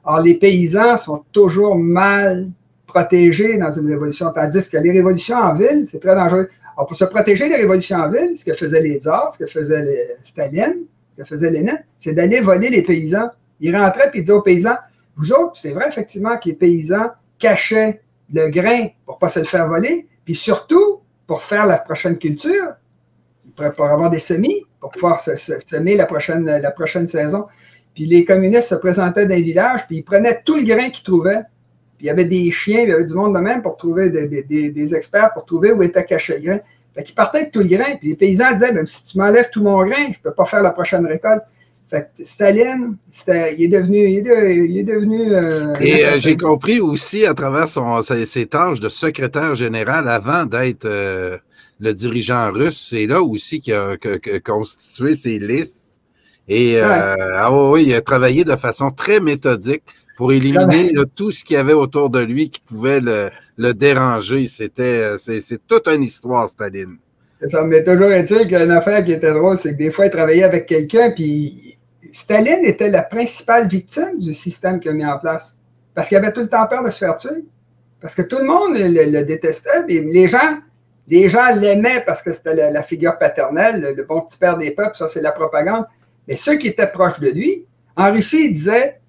Alors, les paysans sont toujours mal protégés dans une révolution, tandis que les révolutions en ville, c'est très dangereux? Alors, pour se protéger des révolutions en ville, ce que faisaient les tsars, ce que faisait les Staline, ce que faisait Lénine, c'est d'aller voler les paysans. Ils rentraient et ils disaient aux paysans, vous autres, c'est vrai effectivement que les paysans cachaient le grain pour ne pas se le faire voler, puis surtout, pour faire la prochaine culture, pour avoir des semis, pour pouvoir semer la prochaine, la prochaine saison. Puis les communistes se présentaient dans les villages, puis ils prenaient tout le grain qu'ils trouvaient. Puis il y avait des chiens, il y avait du monde de même pour trouver des, experts pour trouver où était caché le grain. Fait qu'ils partaient avec tout le grain. Puis les paysans disaient, même si tu m'enlèves tout mon grain, je ne peux pas faire la prochaine récolte. Fait que Staline, il est devenu. Il est, devenu euh, Et euh, j'ai compris aussi à travers son, ses, tâches de secrétaire général avant d'être euh, le dirigeant russe, c'est là aussi qu'il a, constitué ses listes. Et ah oui, il a travaillé de façon très méthodique pour éliminer tout ce qu'il y avait autour de lui qui pouvait le, déranger. C'était, c'est toute une histoire, Staline. Ça m'est toujours été qu'une affaire qui était drôle, c'est que des fois, il travaillait avec quelqu'un, puis Staline était la principale victime du système qu'il a mis en place. Parce qu'il avait tout le temps peur de se faire tuer. Parce que tout le monde le, détestait. les gens, les gens l'aimaient parce que c'était la, figure paternelle, le, bon petit père des peuples, ça c'est la propagande. Mais ceux qui étaient proches de lui, en Russie, ils disaient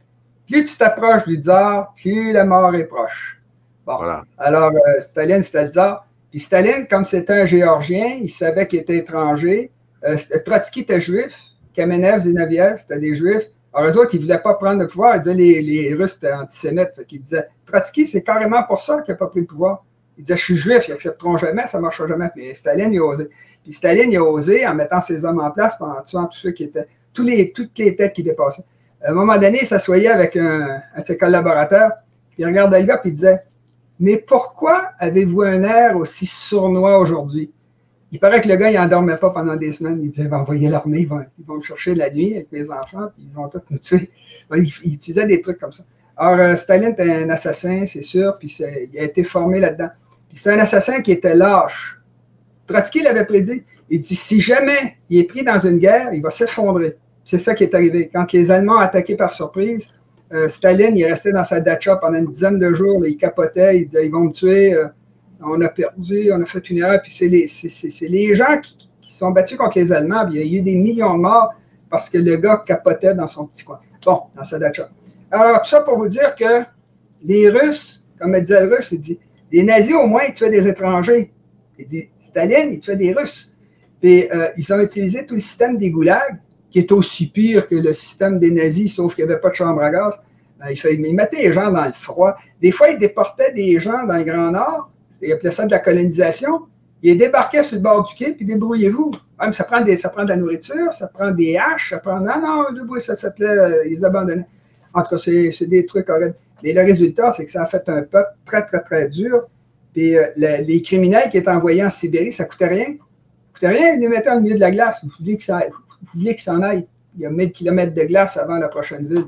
plus tu t'approches du tsar, plus la mort est proche. Bon. Alors, euh, Staline, c'était le tsar. Puis Staline, comme c'était un Géorgien, il savait qu'il était étranger. Euh, Trotsky était juif. Kamenev, Zinoviev, c'était des juifs. Alors, eux autres, ils ne voulaient pas prendre le pouvoir. Ils disaient les, les Russes étaient antisémites. Fait qu'ils disaient Trotsky, c'est carrément pour ça qu'il n'a pas pris le pouvoir. Il disait Je suis juif, ils n'accepteront jamais, ça ne marchera jamais. Mais Staline, il a osé. Puis Staline, il a osé en mettant ses hommes en place, en tuant tous ceux qui étaient, tous les, toutes les têtes qui dépassaient. À un moment donné, il s'assoyait avec un, de ses collaborateurs, puis il regardait le gars, puis il disait Mais pourquoi avez-vous un air aussi sournois aujourd'hui il paraît que le gars, il n'endormait pas pendant des semaines. Il disait, va envoyer l'armée, ils vont, ils vont me chercher la nuit avec mes enfants, puis ils vont tous nous tuer. Il, utilisait des trucs comme ça. Alors, euh, Staline était un assassin, c'est sûr, puis il a été formé là-dedans. Puis c'est un assassin qui était lâche. Trotsky l'avait prédit. Il dit, si jamais il est pris dans une guerre, il va s'effondrer. C'est ça qui est arrivé. Quand les Allemands ont attaqué par surprise, euh, Staline, il restait dans sa dacha pendant une dizaine de jours, il capotait, il disait, ils vont me tuer. Euh, on a perdu, on a fait une erreur. Puis c'est les, gens qui, sont battus contre les Allemands. il y a eu des millions de morts parce que le gars capotait dans son petit coin. Bon, dans sa dacha. Alors, tout ça pour vous dire que les Russes, comme disait le Russe, il dit les nazis, au moins, ils tuaient des étrangers. Il dit Staline, il tuait des Russes. Puis euh, ils ont utilisé tout le système des goulags, qui est aussi pire que le système des nazis, sauf qu'il n'y avait pas de chambre à gaz. Euh, il, il mettait les gens dans le froid. Des fois, ils déportaient des gens dans le Grand Nord il appelait ça de la colonisation. Il débarquait sur le bord du quai, puis débrouillez-vous. Même ça prend, des, ça prend de la nourriture, ça prend des haches, ça prend. Non, non, ça s'appelait. Ils abandonnaient. En tout cas, c'est des trucs horribles. Mais le résultat, c'est que ça a fait un peuple très, très, très dur. Puis euh, les criminels qui étaient envoyés en Sibérie, ça ne coûtait rien. Ça ne coûtait rien, ils les mettaient au milieu de la glace. Vous vouliez qu'ils s'en aillent. Il y a 1000 kilomètres de glace avant la prochaine ville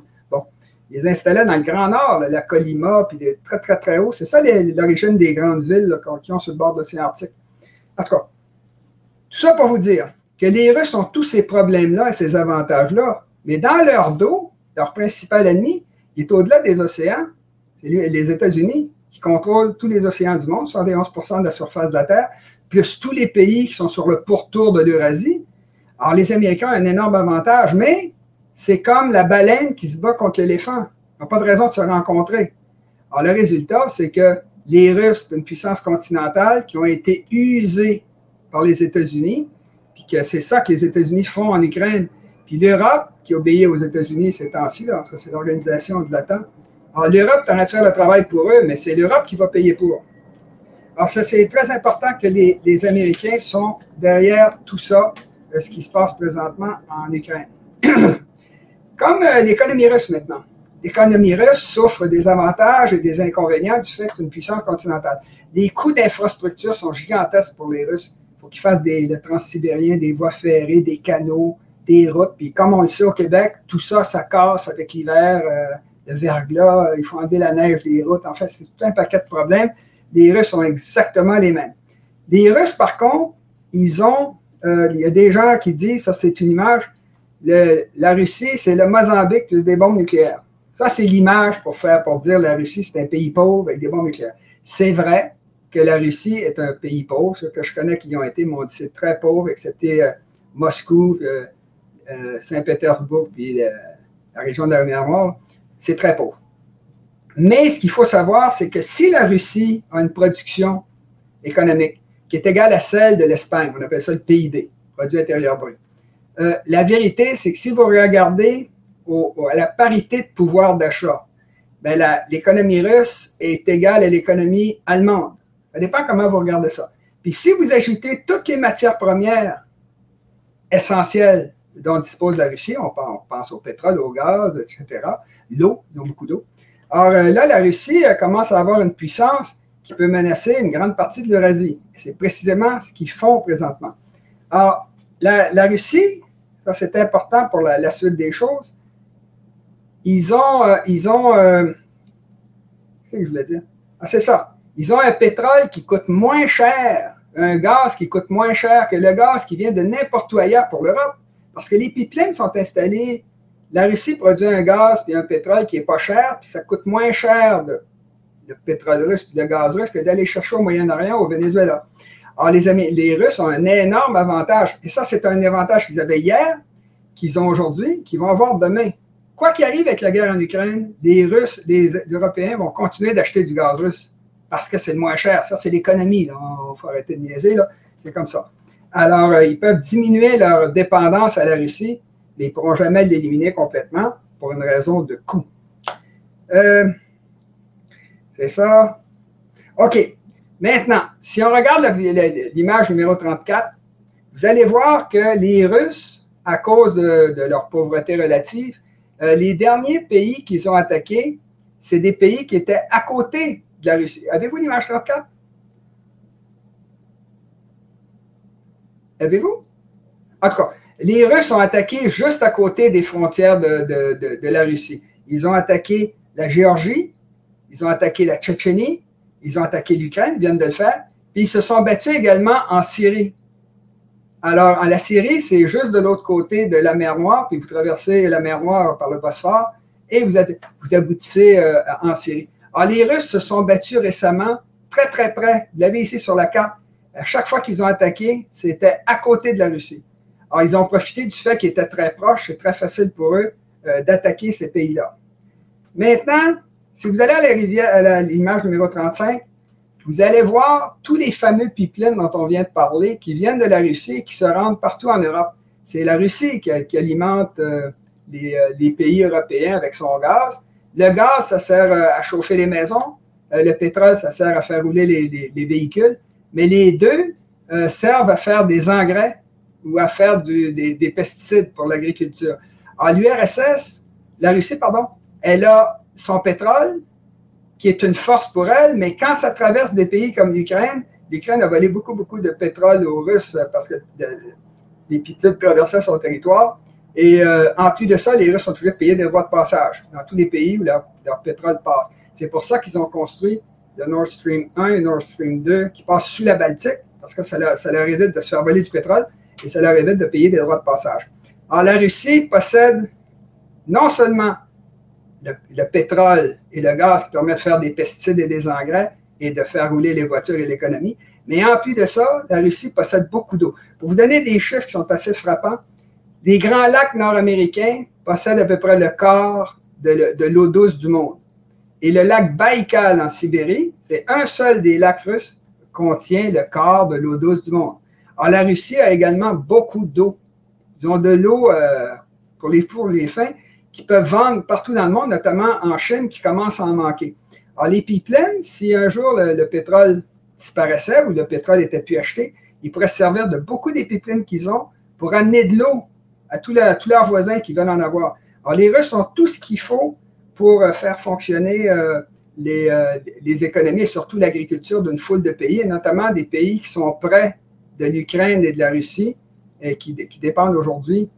les installaient dans le Grand Nord, la Colima, puis très, très, très haut. C'est ça l'origine des grandes villes qui ont sur le bord de l'océan Arctique. En tout cas, tout ça pour vous dire que les Russes ont tous ces problèmes-là et ces avantages-là, mais dans leur dos, leur principal ennemi, il est au-delà des océans, c'est les États-Unis qui contrôlent tous les océans du monde, 71% de la surface de la Terre, plus tous les pays qui sont sur le pourtour de l'Eurasie. Alors, les Américains ont un énorme avantage, mais c'est comme la baleine qui se bat contre l'éléphant. Ils n'ont pas de raison de se rencontrer. Alors, le résultat, c'est que les Russes, d'une puissance continentale, qui ont été usés par les États-Unis, puis que c'est ça que les États-Unis font en Ukraine. Puis l'Europe, qui obéit aux États-Unis ces temps-ci, entre ces organisations de l'OTAN. Alors, l'Europe est en de faire le travail pour eux, mais c'est l'Europe qui va payer pour. Alors, ça, c'est très important que les, les, Américains sont derrière tout ça, ce qui se passe présentement en Ukraine. *clears throat* Comme euh, l'économie russe maintenant. L'économie russe souffre des avantages et des inconvénients du fait que une puissance continentale. Les coûts d'infrastructure sont gigantesques pour les Russes. Il faut qu'ils fassent des, le transsibérien, des voies ferrées, des canaux, des routes. Puis comme on le sait au Québec, tout ça, ça casse avec l'hiver, euh, le verglas, euh, il faut enlever la neige des routes. En fait, c'est tout un paquet de problèmes. Les Russes sont exactement les mêmes. Les Russes, par contre, ils ont, il y a des gens qui disent, ça c'est une image, la Russie, c'est le Mozambique plus des bombes nucléaires. Ça, c'est l'image pour faire, pour dire la Russie, c'est un pays pauvre avec des bombes nucléaires. C'est vrai que la Russie est un pays pauvre. Ceux que je connais qui y ont été m'ont dit c'est très pauvre, excepté euh, Moscou, euh, euh, Saint-Pétersbourg, puis la région de la mer Noire. C'est très pauvre. Mais ce qu'il faut savoir, c'est que si la Russie a une production économique qui est égale à celle de l'Espagne, on appelle ça le PIB, produit intérieur brut, euh, la vérité, c'est que si vous regardez à la parité de pouvoir d'achat, ben l'économie russe est égale à l'économie allemande. Ça dépend comment vous regardez ça. Puis si vous ajoutez toutes les matières premières essentielles dont dispose la Russie, on pense au pétrole, au gaz, etc., l'eau, ils ont beaucoup d'eau. Alors euh, là, la Russie commence à avoir une puissance qui peut menacer une grande partie de l'Eurasie. C'est précisément ce qu'ils font présentement. Alors, la Russie ça, c'est important pour la, suite des choses. ils ont, euh, ils euh, que je voulais dire? Ah, c'est ça. Ils ont un pétrole qui coûte moins cher, un gaz qui coûte moins cher que le gaz qui vient de n'importe où ailleurs pour l'Europe. Parce que les pipelines sont installés. La Russie produit un gaz puis un pétrole qui n'est pas cher, puis ça coûte moins cher de, le pétrole russe et le gaz russe que d'aller chercher au Moyen-Orient, au Venezuela. Les, amis, les Russes ont un énorme avantage. Et ça, c'est un avantage qu'ils avaient hier, qu'ils ont aujourd'hui, qu'ils vont avoir demain. Quoi qu'il arrive avec la guerre en Ukraine, les Russes, les, Européens vont continuer d'acheter du gaz russe parce que c'est le moins cher. Ça, c'est l'économie. Il faut arrêter de niaiser. C'est comme ça. Alors, euh, ils peuvent diminuer leur dépendance à la Russie, mais ils ne pourront jamais l'éliminer complètement pour une raison de coût. Euh, c'est ça. OK. Maintenant, si on regarde l'image numéro 34, vous allez voir que les Russes, à cause de, leur pauvreté relative, euh, les derniers pays qu'ils ont attaqués, c'est des pays qui étaient à côté de la Russie. Avez-vous l'image 34? Avez-vous? En tout cas, les Russes ont attaqué juste à côté des frontières de, de la Russie. Ils ont attaqué la Géorgie, ils ont attaqué la Tchétchénie, ils ont attaqué l'Ukraine, ils viennent de le faire, puis ils se sont battus également en Syrie. Alors, en la Syrie, c'est juste de l'autre côté de la mer Noire, puis vous traversez la mer Noire par le Bosphore, et vous, vous aboutissez euh, en Syrie. Alors, les Russes se sont battus récemment, très, très près. Vous l'avez ici sur la carte. À chaque fois qu'ils ont attaqué, c'était à côté de la Russie. Alors, ils ont profité du fait qu'ils étaient très proches. C'est très facile pour eux euh, d'attaquer ces pays-là. Maintenant, si vous allez à l'image numéro 35, vous allez voir tous les fameux pipelines dont on vient de parler qui viennent de la Russie et qui se rendent partout en Europe. C'est la Russie qui, alimente euh, euh, les, pays européens avec son gaz. Le gaz, ça sert euh, à chauffer les maisons. le pétrole, ça sert à faire rouler les, véhicules. Mais les deux servent à faire des engrais ou à faire des, des pesticides pour l'agriculture. Alors, l'URSS, la Russie, pardon, elle a son pétrole, qui est une force pour elle, mais quand ça traverse des pays comme l'Ukraine, l'Ukraine a volé beaucoup, beaucoup de pétrole aux Russes parce que les pipelines traversaient son territoire. Et euh, en plus de ça, les Russes ont toujours payé des droits de passage dans tous les pays où leur, pétrole passe. C'est pour ça qu'ils ont construit le Nord Stream 1 et Nord Stream 2 qui passent sous la Baltique, parce que ça leur, ça leur évite de se faire voler du pétrole et ça leur évite de payer des droits de passage. Alors, la Russie possède non seulement le, pétrole et le gaz qui permettent de faire des pesticides et des engrais et de faire rouler les voitures et l'économie. Mais en plus de ça, la Russie possède beaucoup d'eau. Pour vous donner des chiffres qui sont assez frappants, les grands lacs nord-américains possèdent à peu près le quart de l'eau douce du monde. Et le lac Baïkal en Sibérie, c'est un seul des lacs russes contient le quart de l'eau douce du monde. Alors, la Russie a également beaucoup d'eau. Ils ont de l'eau euh, pour les pour les fins, qui peuvent vendre partout dans le monde, notamment en Chine, qui commence à en manquer. Alors, les pipelines, si un jour le, pétrole disparaissait ou le pétrole n'était plus acheté, ils pourraient se servir de beaucoup des pipelines qu'ils ont pour amener de l'eau à, tous leurs voisins qui veulent en avoir. Alors, les Russes ont tout ce qu'il faut pour euh, faire fonctionner euh, euh, les, économies et surtout l'agriculture d'une foule de pays, et notamment des pays qui sont près de l'Ukraine et de la Russie et qui dépendent aujourd'hui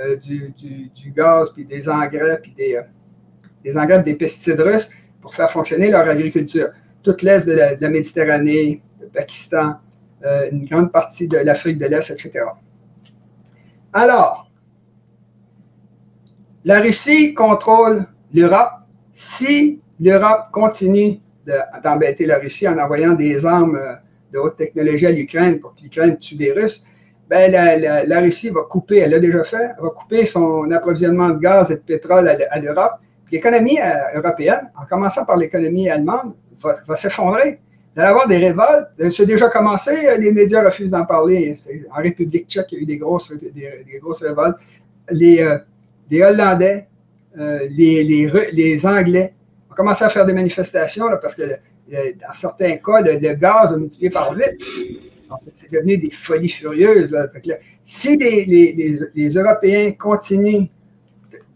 euh, du, gaz, puis des engrais, puis des, euh, des engrais, des pesticides russes pour faire fonctionner leur agriculture. Toute l'est de, la, Méditerranée, le Pakistan, euh, une grande partie de l'Afrique de l'Est, etc. Alors, la Russie contrôle l'Europe. Si l'Europe continue d'embêter la Russie en envoyant des armes de haute technologie à l'Ukraine pour que l'Ukraine tue des Russes, ben, la, Russie va couper, elle l'a déjà fait, va couper son approvisionnement de gaz et de pétrole à, l'Europe. L'économie euh, européenne, en commençant par l'économie allemande, va, s'effondrer. Il va y avoir des révoltes. Euh, c'est déjà commencé, euh, les médias refusent d'en parler. En République tchèque, il y a eu des grosses, des, grosses révoltes. Les, Hollandais, les, les, Anglais ont commencé à faire des manifestations parce que dans certains cas, le, le gaz a multiplié par 8 c'est devenu des folies furieuses. si les, Européens continuent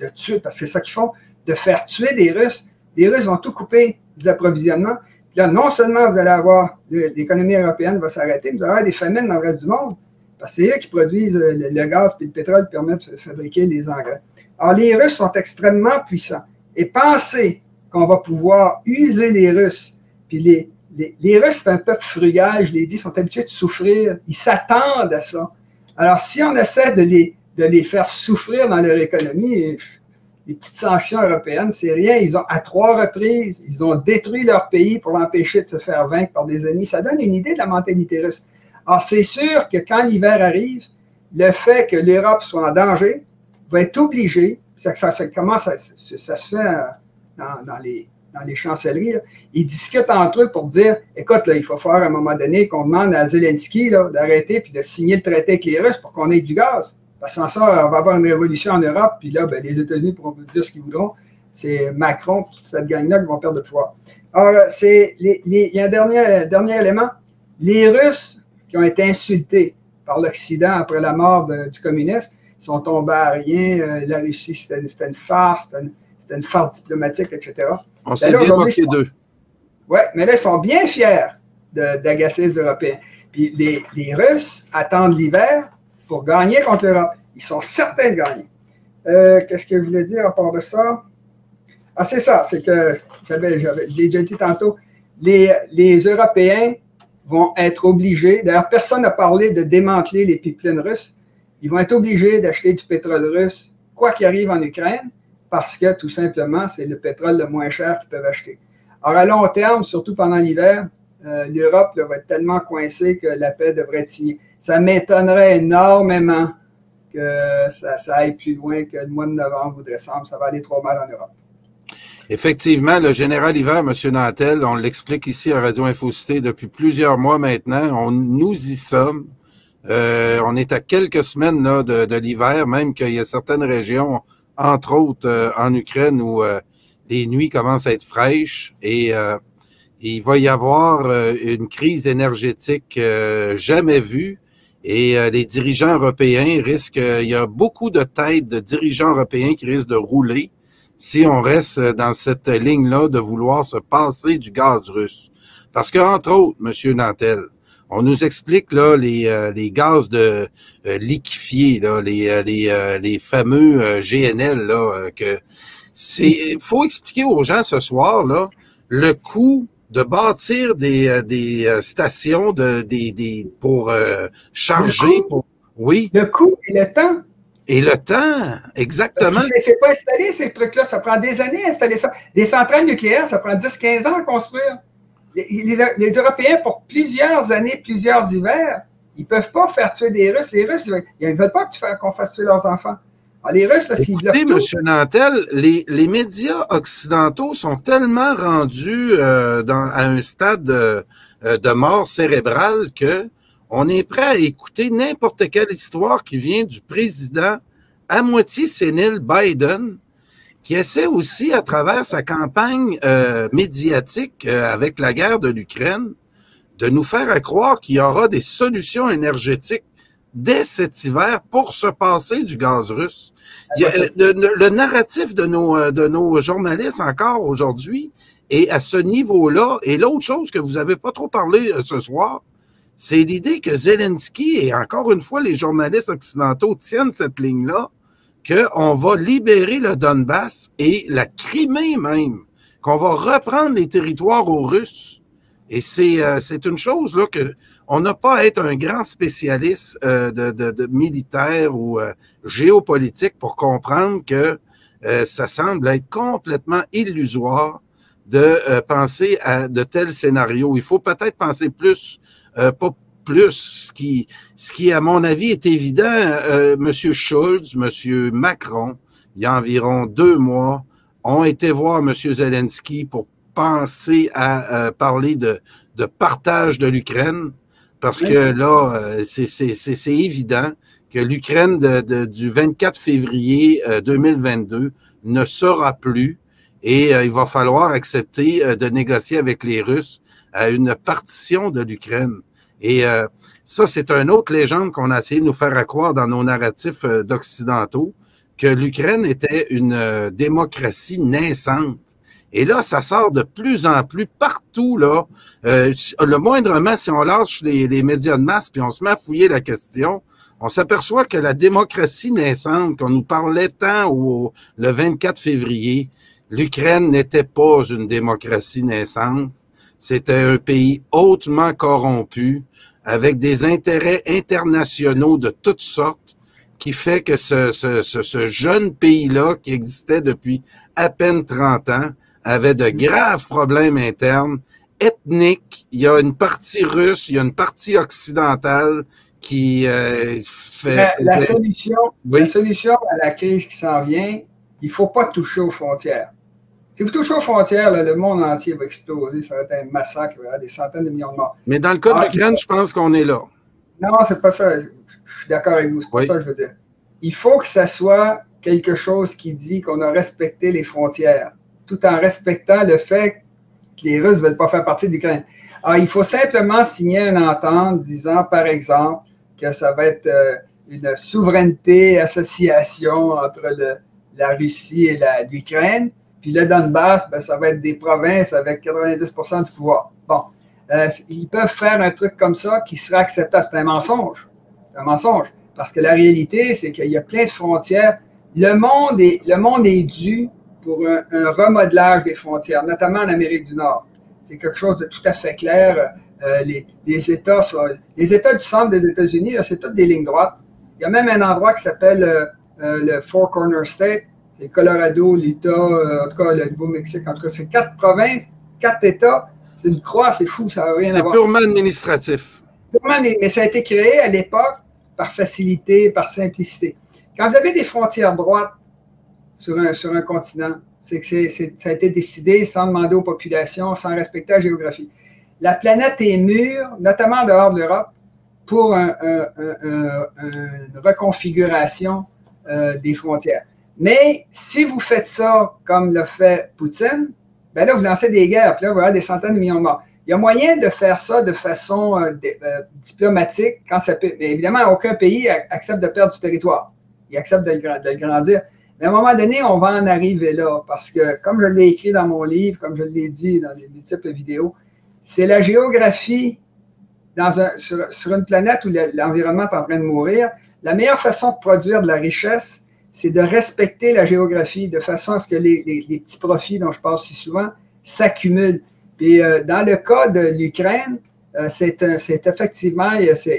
de, tuer, parce que c'est ça qu'ils font, de faire tuer des Russes, les Russes vont tout couper des approvisionnements. là, non seulement vous allez avoir l'économie européenne va s'arrêter, mais vous allez avoir des famines dans le reste du monde. Parce que c'est eux qui produisent le, gaz et le pétrole qui permettent de fabriquer les engrais. Alors, les Russes sont extrêmement puissants. et penser qu'on va pouvoir user les Russes, puis les, les, Russes, c'est un peuple frugal, je l'ai dit, sont habitués de souffrir, ils s'attendent à ça. Alors, si on essaie de les, faire souffrir dans leur économie, les petites sanctions européennes, c'est rien. Ils ont, à trois reprises, ils ont détruit leur pays pour l'empêcher de se faire vaincre par des ennemis. Ça donne une idée de la mentalité russe. Alors, c'est sûr que quand l'hiver arrive, le fait que l'Europe soit en danger va être obligé, ça, ça, ça se fait euh, dans, les, dans les chancelleries, ils discutent entre eux pour dire, écoute, il faut faire à un moment donné qu'on demande à Zelensky d'arrêter puis de signer le traité avec les Russes pour qu'on ait du gaz. Parce que sans ça, on va avoir une révolution en Europe, puis là, ben, les États-Unis pourront dire ce qu'ils voudront. C'est Macron, toute cette gang-là qui vont perdre de pouvoir. Alors, c'est il y a un dernier, dernier élément. Les Russes qui ont été insultés par l'Occident après la mort du communisme, sont tombés à rien. Euh, la Russie, c'était une, farce, c'était une, farce diplomatique, etc. On s'est bien moqué d'eux. Oui, mais là, ils sont bien fiers d'agacer les Européens. Puis les, les Russes attendent l'hiver pour gagner contre l'Europe. Ils sont certains de gagner. Euh, qu'est-ce que je voulais dire à part de ça? Ah, c'est ça, c'est que j'avais, j'avais, je l'ai déjà dit tantôt, les, les Européens vont être obligés, d'ailleurs, personne n'a parlé de démanteler les pipelines russes, ils vont être obligés d'acheter du pétrole russe, quoi qu'il arrive en Ukraine, parce que tout simplement, c'est le pétrole le moins cher qu'ils peuvent acheter. Alors, à long terme, surtout pendant l'hiver, euh, l'Europe va être tellement coincée que la paix devrait être signée ça m'étonnerait énormément que ça, aille plus loin que le mois de novembre ou décembre. Ça va aller trop mal en Europe. Effectivement, le général hiver, M. Nantel, on l'explique ici à Radio Infocité depuis plusieurs mois maintenant. On, nous y sommes. Euh, on est à quelques semaines de, l'hiver, même qu'il y a certaines régions, entre autres euh, en Ukraine, où euh, les nuits commencent à être fraîches et il va y avoir une crise énergétique jamais vue et euh, les dirigeants européens risquent, euh, il y a beaucoup de têtes de dirigeants européens qui risquent de rouler si on reste dans cette ligne-là de vouloir se passer du gaz russe. Parce que, entre autres, Monsieur Nantel, on nous explique là les, euh, les gaz de liquéfiés, là, les, les, les fameux GNL, là, que c'est. faut expliquer aux gens ce soir là le coût de bâtir des, euh, des euh, stations de, des, des, pour euh, charger. Pour, oui. Le coût et le temps. Et le temps, exactement. C'est pas installé, ces trucs-là. Ça prend des années à installer ça. Des centrales nucléaires, ça prend 10-15 ans à construire. Les, les, Européens, pour plusieurs années, plusieurs hivers, ils ne peuvent pas faire tuer des Russes. Les Russes, ils ne veulent pas qu'on fasse tuer leurs enfants. Ah, les Russes, là, Écoutez, M. Nantel, les, les, médias occidentaux sont tellement rendus euh, dans, à un stade de, euh, de, mort cérébrale que on est prêt à écouter n'importe quelle histoire qui vient du président à moitié sénile Biden, qui essaie aussi, à travers sa campagne euh, médiatique euh, avec la guerre de l'Ukraine, de nous faire croire qu'il y aura des solutions énergétiques dès cet hiver pour se passer du gaz russe. le, narratif de nos, euh, de nos journalistes encore aujourd'hui est à ce niveau-là. Et l'autre chose que vous n'avez pas trop parlé euh, ce soir, c'est l'idée que Zelensky et encore une fois les journalistes occidentaux tiennent cette ligne-là, qu'on va libérer le Donbass et la Crimée même, qu'on va reprendre les territoires aux Russes. Et c'est euh, une chose là que on n'a pas à être un grand spécialiste euh, de, militaire ou euh, géopolitique pour comprendre que euh, ça semble être complètement illusoire de penser à de tels scénarios. Il faut peut-être penser plus, plus, ce qui, ce qui, à mon avis, est évident. Monsieur Schulz, Monsieur Macron, il y a environ deux mois, ont été voir Monsieur Zelensky pour penser à parler de, de partage de l'Ukraine parce que là, euh, c'est évident que l'Ukraine du 24 février 2022 euh, ne sera plus et euh, il va falloir accepter de négocier avec les Russes à une partition de l'Ukraine. Et ça, c'est une autre légende qu'on a essayé de nous faire croire dans nos narratifs d'occidentaux, que l'Ukraine était une démocratie naissante. Et là, ça sort de plus en plus partout, là. Euh, le moindrement, si on lâche les, les, médias de masse puis on se met à fouiller la question, on s'aperçoit que la démocratie naissante qu'on nous parlait tant au, le 24 février, L'Ukraine n'était pas une démocratie naissante. C'était un pays hautement corrompu, avec des intérêts internationaux de toutes sortes, qui fait que ce, ce, ce, jeune pays-là, qui existait depuis à peine 30 ans, avait de graves problèmes internes, ethniques. Il y a une partie russe, il y a une partie occidentale qui euh, fait... La, solution, la solution à la crise qui s'en vient, il faut pas toucher aux frontières. Si vous touchez aux frontières, le monde entier va exploser. Ça va être un massacre, il y aura des centaines de millions de morts. Mais dans le cas de ah, l'Ukraine, je pense qu'on est là. Non, c'est pas ça. Je suis d'accord avec vous. C'est pas ça que je veux dire. Il faut que ça soit quelque chose qui dit qu'on a respecté les frontières, tout en respectant le fait que les Russes ne veulent pas faire partie de l'Ukraine. Alors, il faut simplement signer une entente disant, par exemple, que ça va être euh, une souveraineté, association entre la Russie et l'Ukraine puis le Donbass, ben, ça va être des provinces avec 90% du pouvoir. Bon, euh, ils peuvent faire un truc comme ça qui sera acceptable. C'est un mensonge. C'est un mensonge. Parce que la réalité, c'est qu'il y a plein de frontières. Le monde est, le monde est dû pour un, remodelage des frontières, notamment en Amérique du Nord. C'est quelque chose de tout à fait clair. Euh, les, les, États les États du centre des États-Unis, c'est toutes des lignes droites. Il y a même un endroit qui s'appelle euh, le Four Corner State, c'est Colorado, l'Utah, euh, en tout cas le Nouveau-Mexique, en tout cas, c'est quatre provinces, quatre États. C'est une croix, c'est fou, ça n'a rien à voir. C'est purement administratif. Purement, mais ça a été créé à l'époque par facilité, par simplicité. Quand vous avez des frontières droites sur un, sur un continent, c'est que ça a été décidé sans demander aux populations, sans respecter la géographie. La planète est mûre, notamment en dehors de l'Europe, pour une reconfiguration euh, des frontières. Mais si vous faites ça comme le fait Poutine, ben là, vous lancez des guerres, puis là, vous avez des centaines de millions de morts. Il y a moyen de faire ça de façon euh, euh, diplomatique quand ça peut. Mais évidemment, aucun pays accepte de perdre du territoire. Il accepte de le, grandir. Mais à un moment donné, on va en arriver là parce que, comme je l'ai écrit dans mon livre, comme je l'ai dit dans les multiples vidéos, c'est la géographie dans un, sur, sur une planète où l'environnement est en train de mourir. La meilleure façon de produire de la richesse, c'est de respecter la géographie de façon à ce que les, petits profits dont je parle si souvent s'accumulent. Puis euh, dans le cas de l'Ukraine, euh, c'est effectivement,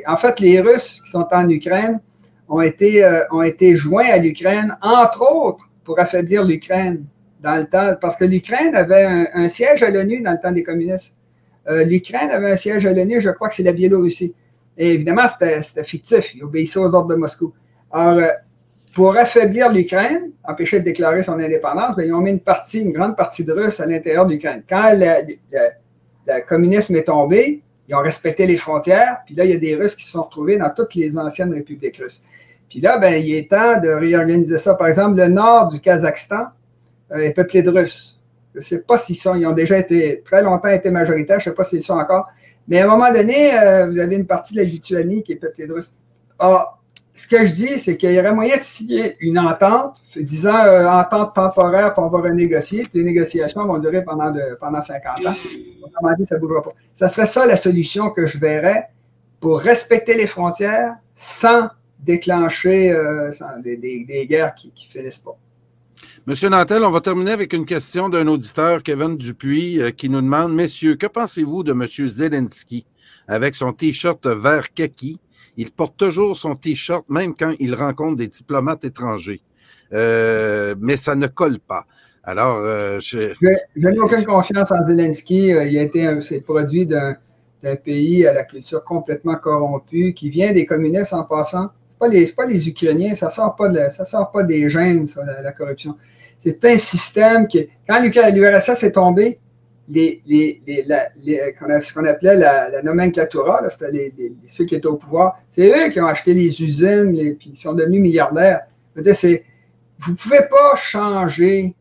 en fait, les Russes qui sont en Ukraine ont été, euh, ont été joints à l'Ukraine, entre autres, pour affaiblir l'Ukraine dans le temps, parce que l'Ukraine avait un, siège à l'ONU dans le temps des communistes. L'Ukraine avait un siège à l'ONU, je crois que c'est la Biélorussie. Et évidemment, c'était fictif, ils obéissaient aux ordres de Moscou. Alors, pour affaiblir l'Ukraine, empêcher de déclarer son indépendance, ben, ils ont mis une partie, une grande partie de Russes à l'intérieur de l'Ukraine. Quand le communisme est tombé, ils ont respecté les frontières, puis là, il y a des Russes qui se sont retrouvés dans toutes les anciennes républiques russes. Puis là, ben, il est temps de réorganiser ça. Par exemple, le nord du Kazakhstan euh, est peuplé de Russes. Je ne sais pas s'ils sont, ils ont déjà été, très longtemps été majoritaires, je ne sais pas s'ils sont encore. Mais à un moment donné, euh, vous avez une partie de la Lituanie qui est peuplée de Russes. Ah, ce que je dis, c'est qu'il y aurait moyen de signer une entente, disant euh, entente temporaire, puis on va renégocier, puis les négociations vont durer pendant, de, pendant 50 ans. Autrement ça serait ça la solution que je verrais pour respecter les frontières sans déclencher euh, des, guerres qui ne finissent pas. Monsieur Nantel, on va terminer avec une question d'un auditeur, Kevin Dupuis, euh, qui nous demande Messieurs, que pensez-vous de M. Zelensky avec son T-shirt vert kaki? Il porte toujours son T-shirt, même quand il rencontre des diplomates étrangers. Euh, mais ça ne colle pas. Alors, euh, je... n'ai aucune confiance en Zelensky. Euh, il a été produit d'un pays à la culture complètement corrompue, qui vient des communistes en passant. Ce pas pas les Ukrainiens, ça ne sort, sort pas des gènes, ça, la, corruption. C'est un système qui, quand l'URSS est tombé, les, les, les, ce qu'on appelait la, la nomenclatura, c'était ceux qui étaient au pouvoir, c'est eux qui ont acheté les usines, et puis ils sont devenus milliardaires. vous ne pouvez pas changer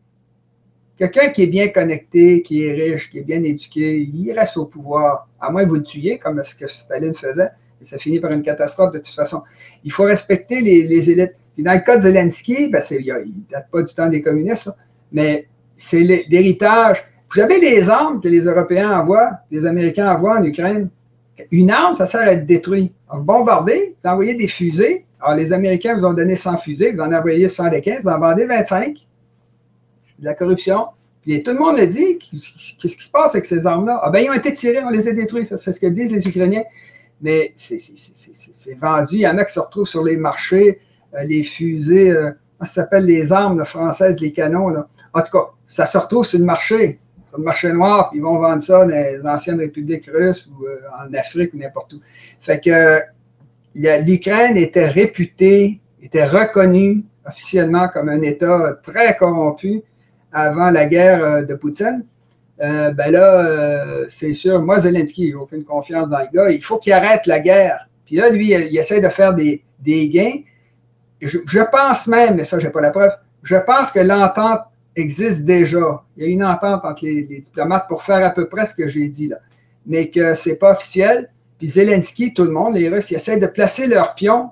quelqu'un qui est bien connecté, qui est riche, qui est bien éduqué, il reste au pouvoir, à moins que vous le tuiez, comme ce que Staline faisait, et ça finit par une catastrophe de toute façon. Il faut respecter les, élites. Puis dans le cas de Zelensky, ben il ne date pas du temps des communistes, mais c'est l'héritage vous avez les armes que les Européens envoient, les Américains envoient en Ukraine. Une arme, ça sert à être détruit. Donc, bombarder, vous envoyez des fusées. Alors, les Américains vous ont donné 100 fusées, vous en envoyez 75, vous en vendez 25. De la corruption. Puis tout le monde a dit, qu'est-ce qui se passe avec ces armes-là? Ah ben, ils ont été tirés, on les a détruits, c'est ce que disent les Ukrainiens. Mais c'est vendu, il y en a qui se retrouvent sur les marchés, euh, les fusées, euh, ça s'appelle les armes françaises, les canons. Là. En tout cas, ça se retrouve sur le marché, le marché noir, puis ils vont vendre ça dans les anciennes républiques russes ou euh, en Afrique ou n'importe où. Fait que l'Ukraine était réputée, était reconnue officiellement comme un État très corrompu avant la guerre euh, de Poutine. Euh, ben là, c'est sûr, moi, Zelensky, j'ai aucune confiance dans le gars. Il faut qu'il arrête la guerre. Puis là, lui, il, essaie de faire des, des gains. Je, je, pense même, mais ça, je n'ai pas la preuve, je pense que l'entente existe déjà. Il y a une entente entre les, diplomates pour faire à peu près ce que j'ai dit là, mais que ce n'est pas officiel. Puis Zelensky, tout le monde, les Russes, ils essaient de placer leurs pions,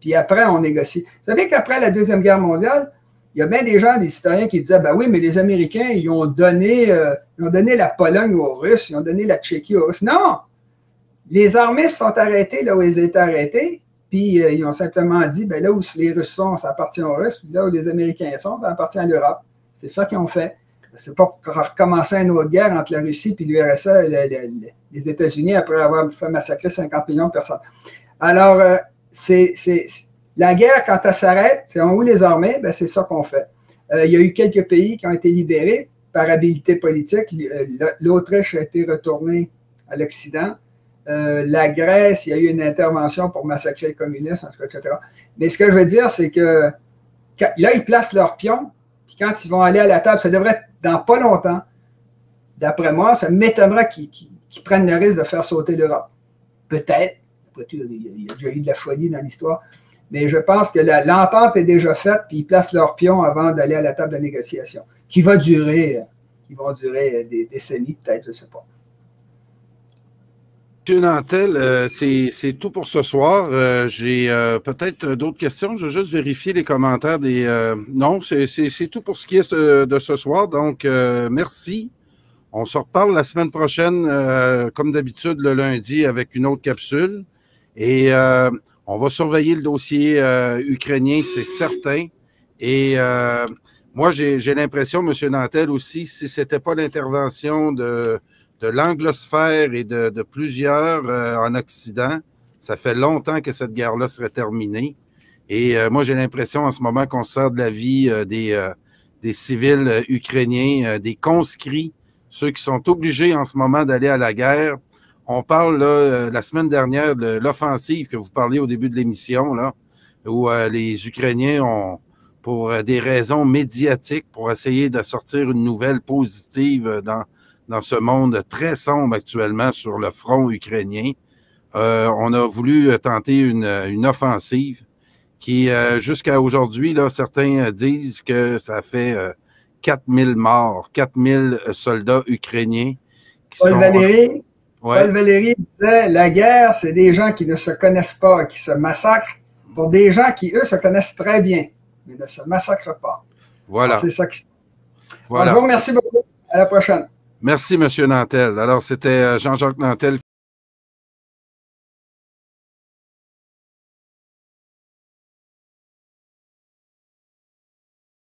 puis après, on négocie. Vous savez qu'après la Deuxième Guerre mondiale, il y a bien des gens, des citoyens qui disaient, ben oui, mais les Américains, ils ont donné, euh, ils ont donné la Pologne aux Russes, ils ont donné la Tchéquie aux Russes. Non! Les armées se sont arrêtées là où ils étaient arrêtés, puis euh, ils ont simplement dit, ben là où les Russes sont, ça appartient aux Russes, puis là où les Américains sont, ça appartient à l'Europe. C'est ça qu'ils ont fait. C'est pas recommencer une autre guerre entre la Russie et l'URSS, les États-Unis, après avoir fait massacrer 50 millions de personnes. Alors, euh, c'est la guerre, quand elle s'arrête, c'est où les armées, ben, c'est ça qu'on fait. Euh, il y a eu quelques pays qui ont été libérés par habilité politique. Euh, L'Autriche a été retournée à l'Occident. la Grèce, il y a eu une intervention pour massacrer les communistes, etc. Mais ce que je veux dire, c'est que là, ils placent leurs pions quand ils vont aller à la table, ça devrait être dans pas longtemps. D'après moi, ça m'étonnerait qu'ils prennent le risque de faire sauter l'Europe. Peut-être. Il y a déjà eu de la folie dans l'histoire. Mais je pense que l'entente est déjà faite, puis ils placent leur pion avant d'aller à la table de négociation, qui va durer, qui vont durer des décennies, peut-être, je ne sais pas. Monsieur Nantel, euh, c'est tout pour ce soir. Euh, j'ai euh, peut-être d'autres questions. Je vais juste vérifier les commentaires des. non, c'est tout pour ce qui est de ce soir. Donc, merci. On se reparle la semaine prochaine, comme d'habitude, le lundi, avec une autre capsule. Et on va surveiller le dossier ukrainien, c'est certain. Et moi, j'ai l'impression, Monsieur Nantel aussi, si ce n'était pas l'intervention de de l'anglosphère et de, plusieurs euh, en Occident. Ça fait longtemps que cette guerre-là serait terminée. Et euh, moi, j'ai l'impression en ce moment qu'on sort de la vie euh, des, des civils ukrainiens, des conscrits, ceux qui sont obligés en ce moment d'aller à la guerre. On parle là, la semaine dernière de l'offensive que vous parliez au début de l'émission, là, où les Ukrainiens ont, pour des raisons médiatiques, pour essayer de sortir une nouvelle positive dans, dans ce monde très sombre actuellement sur le front ukrainien. Euh, on a voulu tenter une, une offensive qui, euh, jusqu'à aujourd'hui, là, certains disent que ça fait 4000 euh, morts, 4000 soldats ukrainiens. Paul, Valéry, Paul Valéry disait la guerre, c'est des gens qui ne se connaissent pas, qui se massacrent pour des gens qui, eux, se connaissent très bien, mais ne se massacrent pas. Voilà. C'est ça qui Voilà. je vous remercie beaucoup. À la prochaine. Merci, M. Nantel. Alors, c'était Jean-Jacques Nantel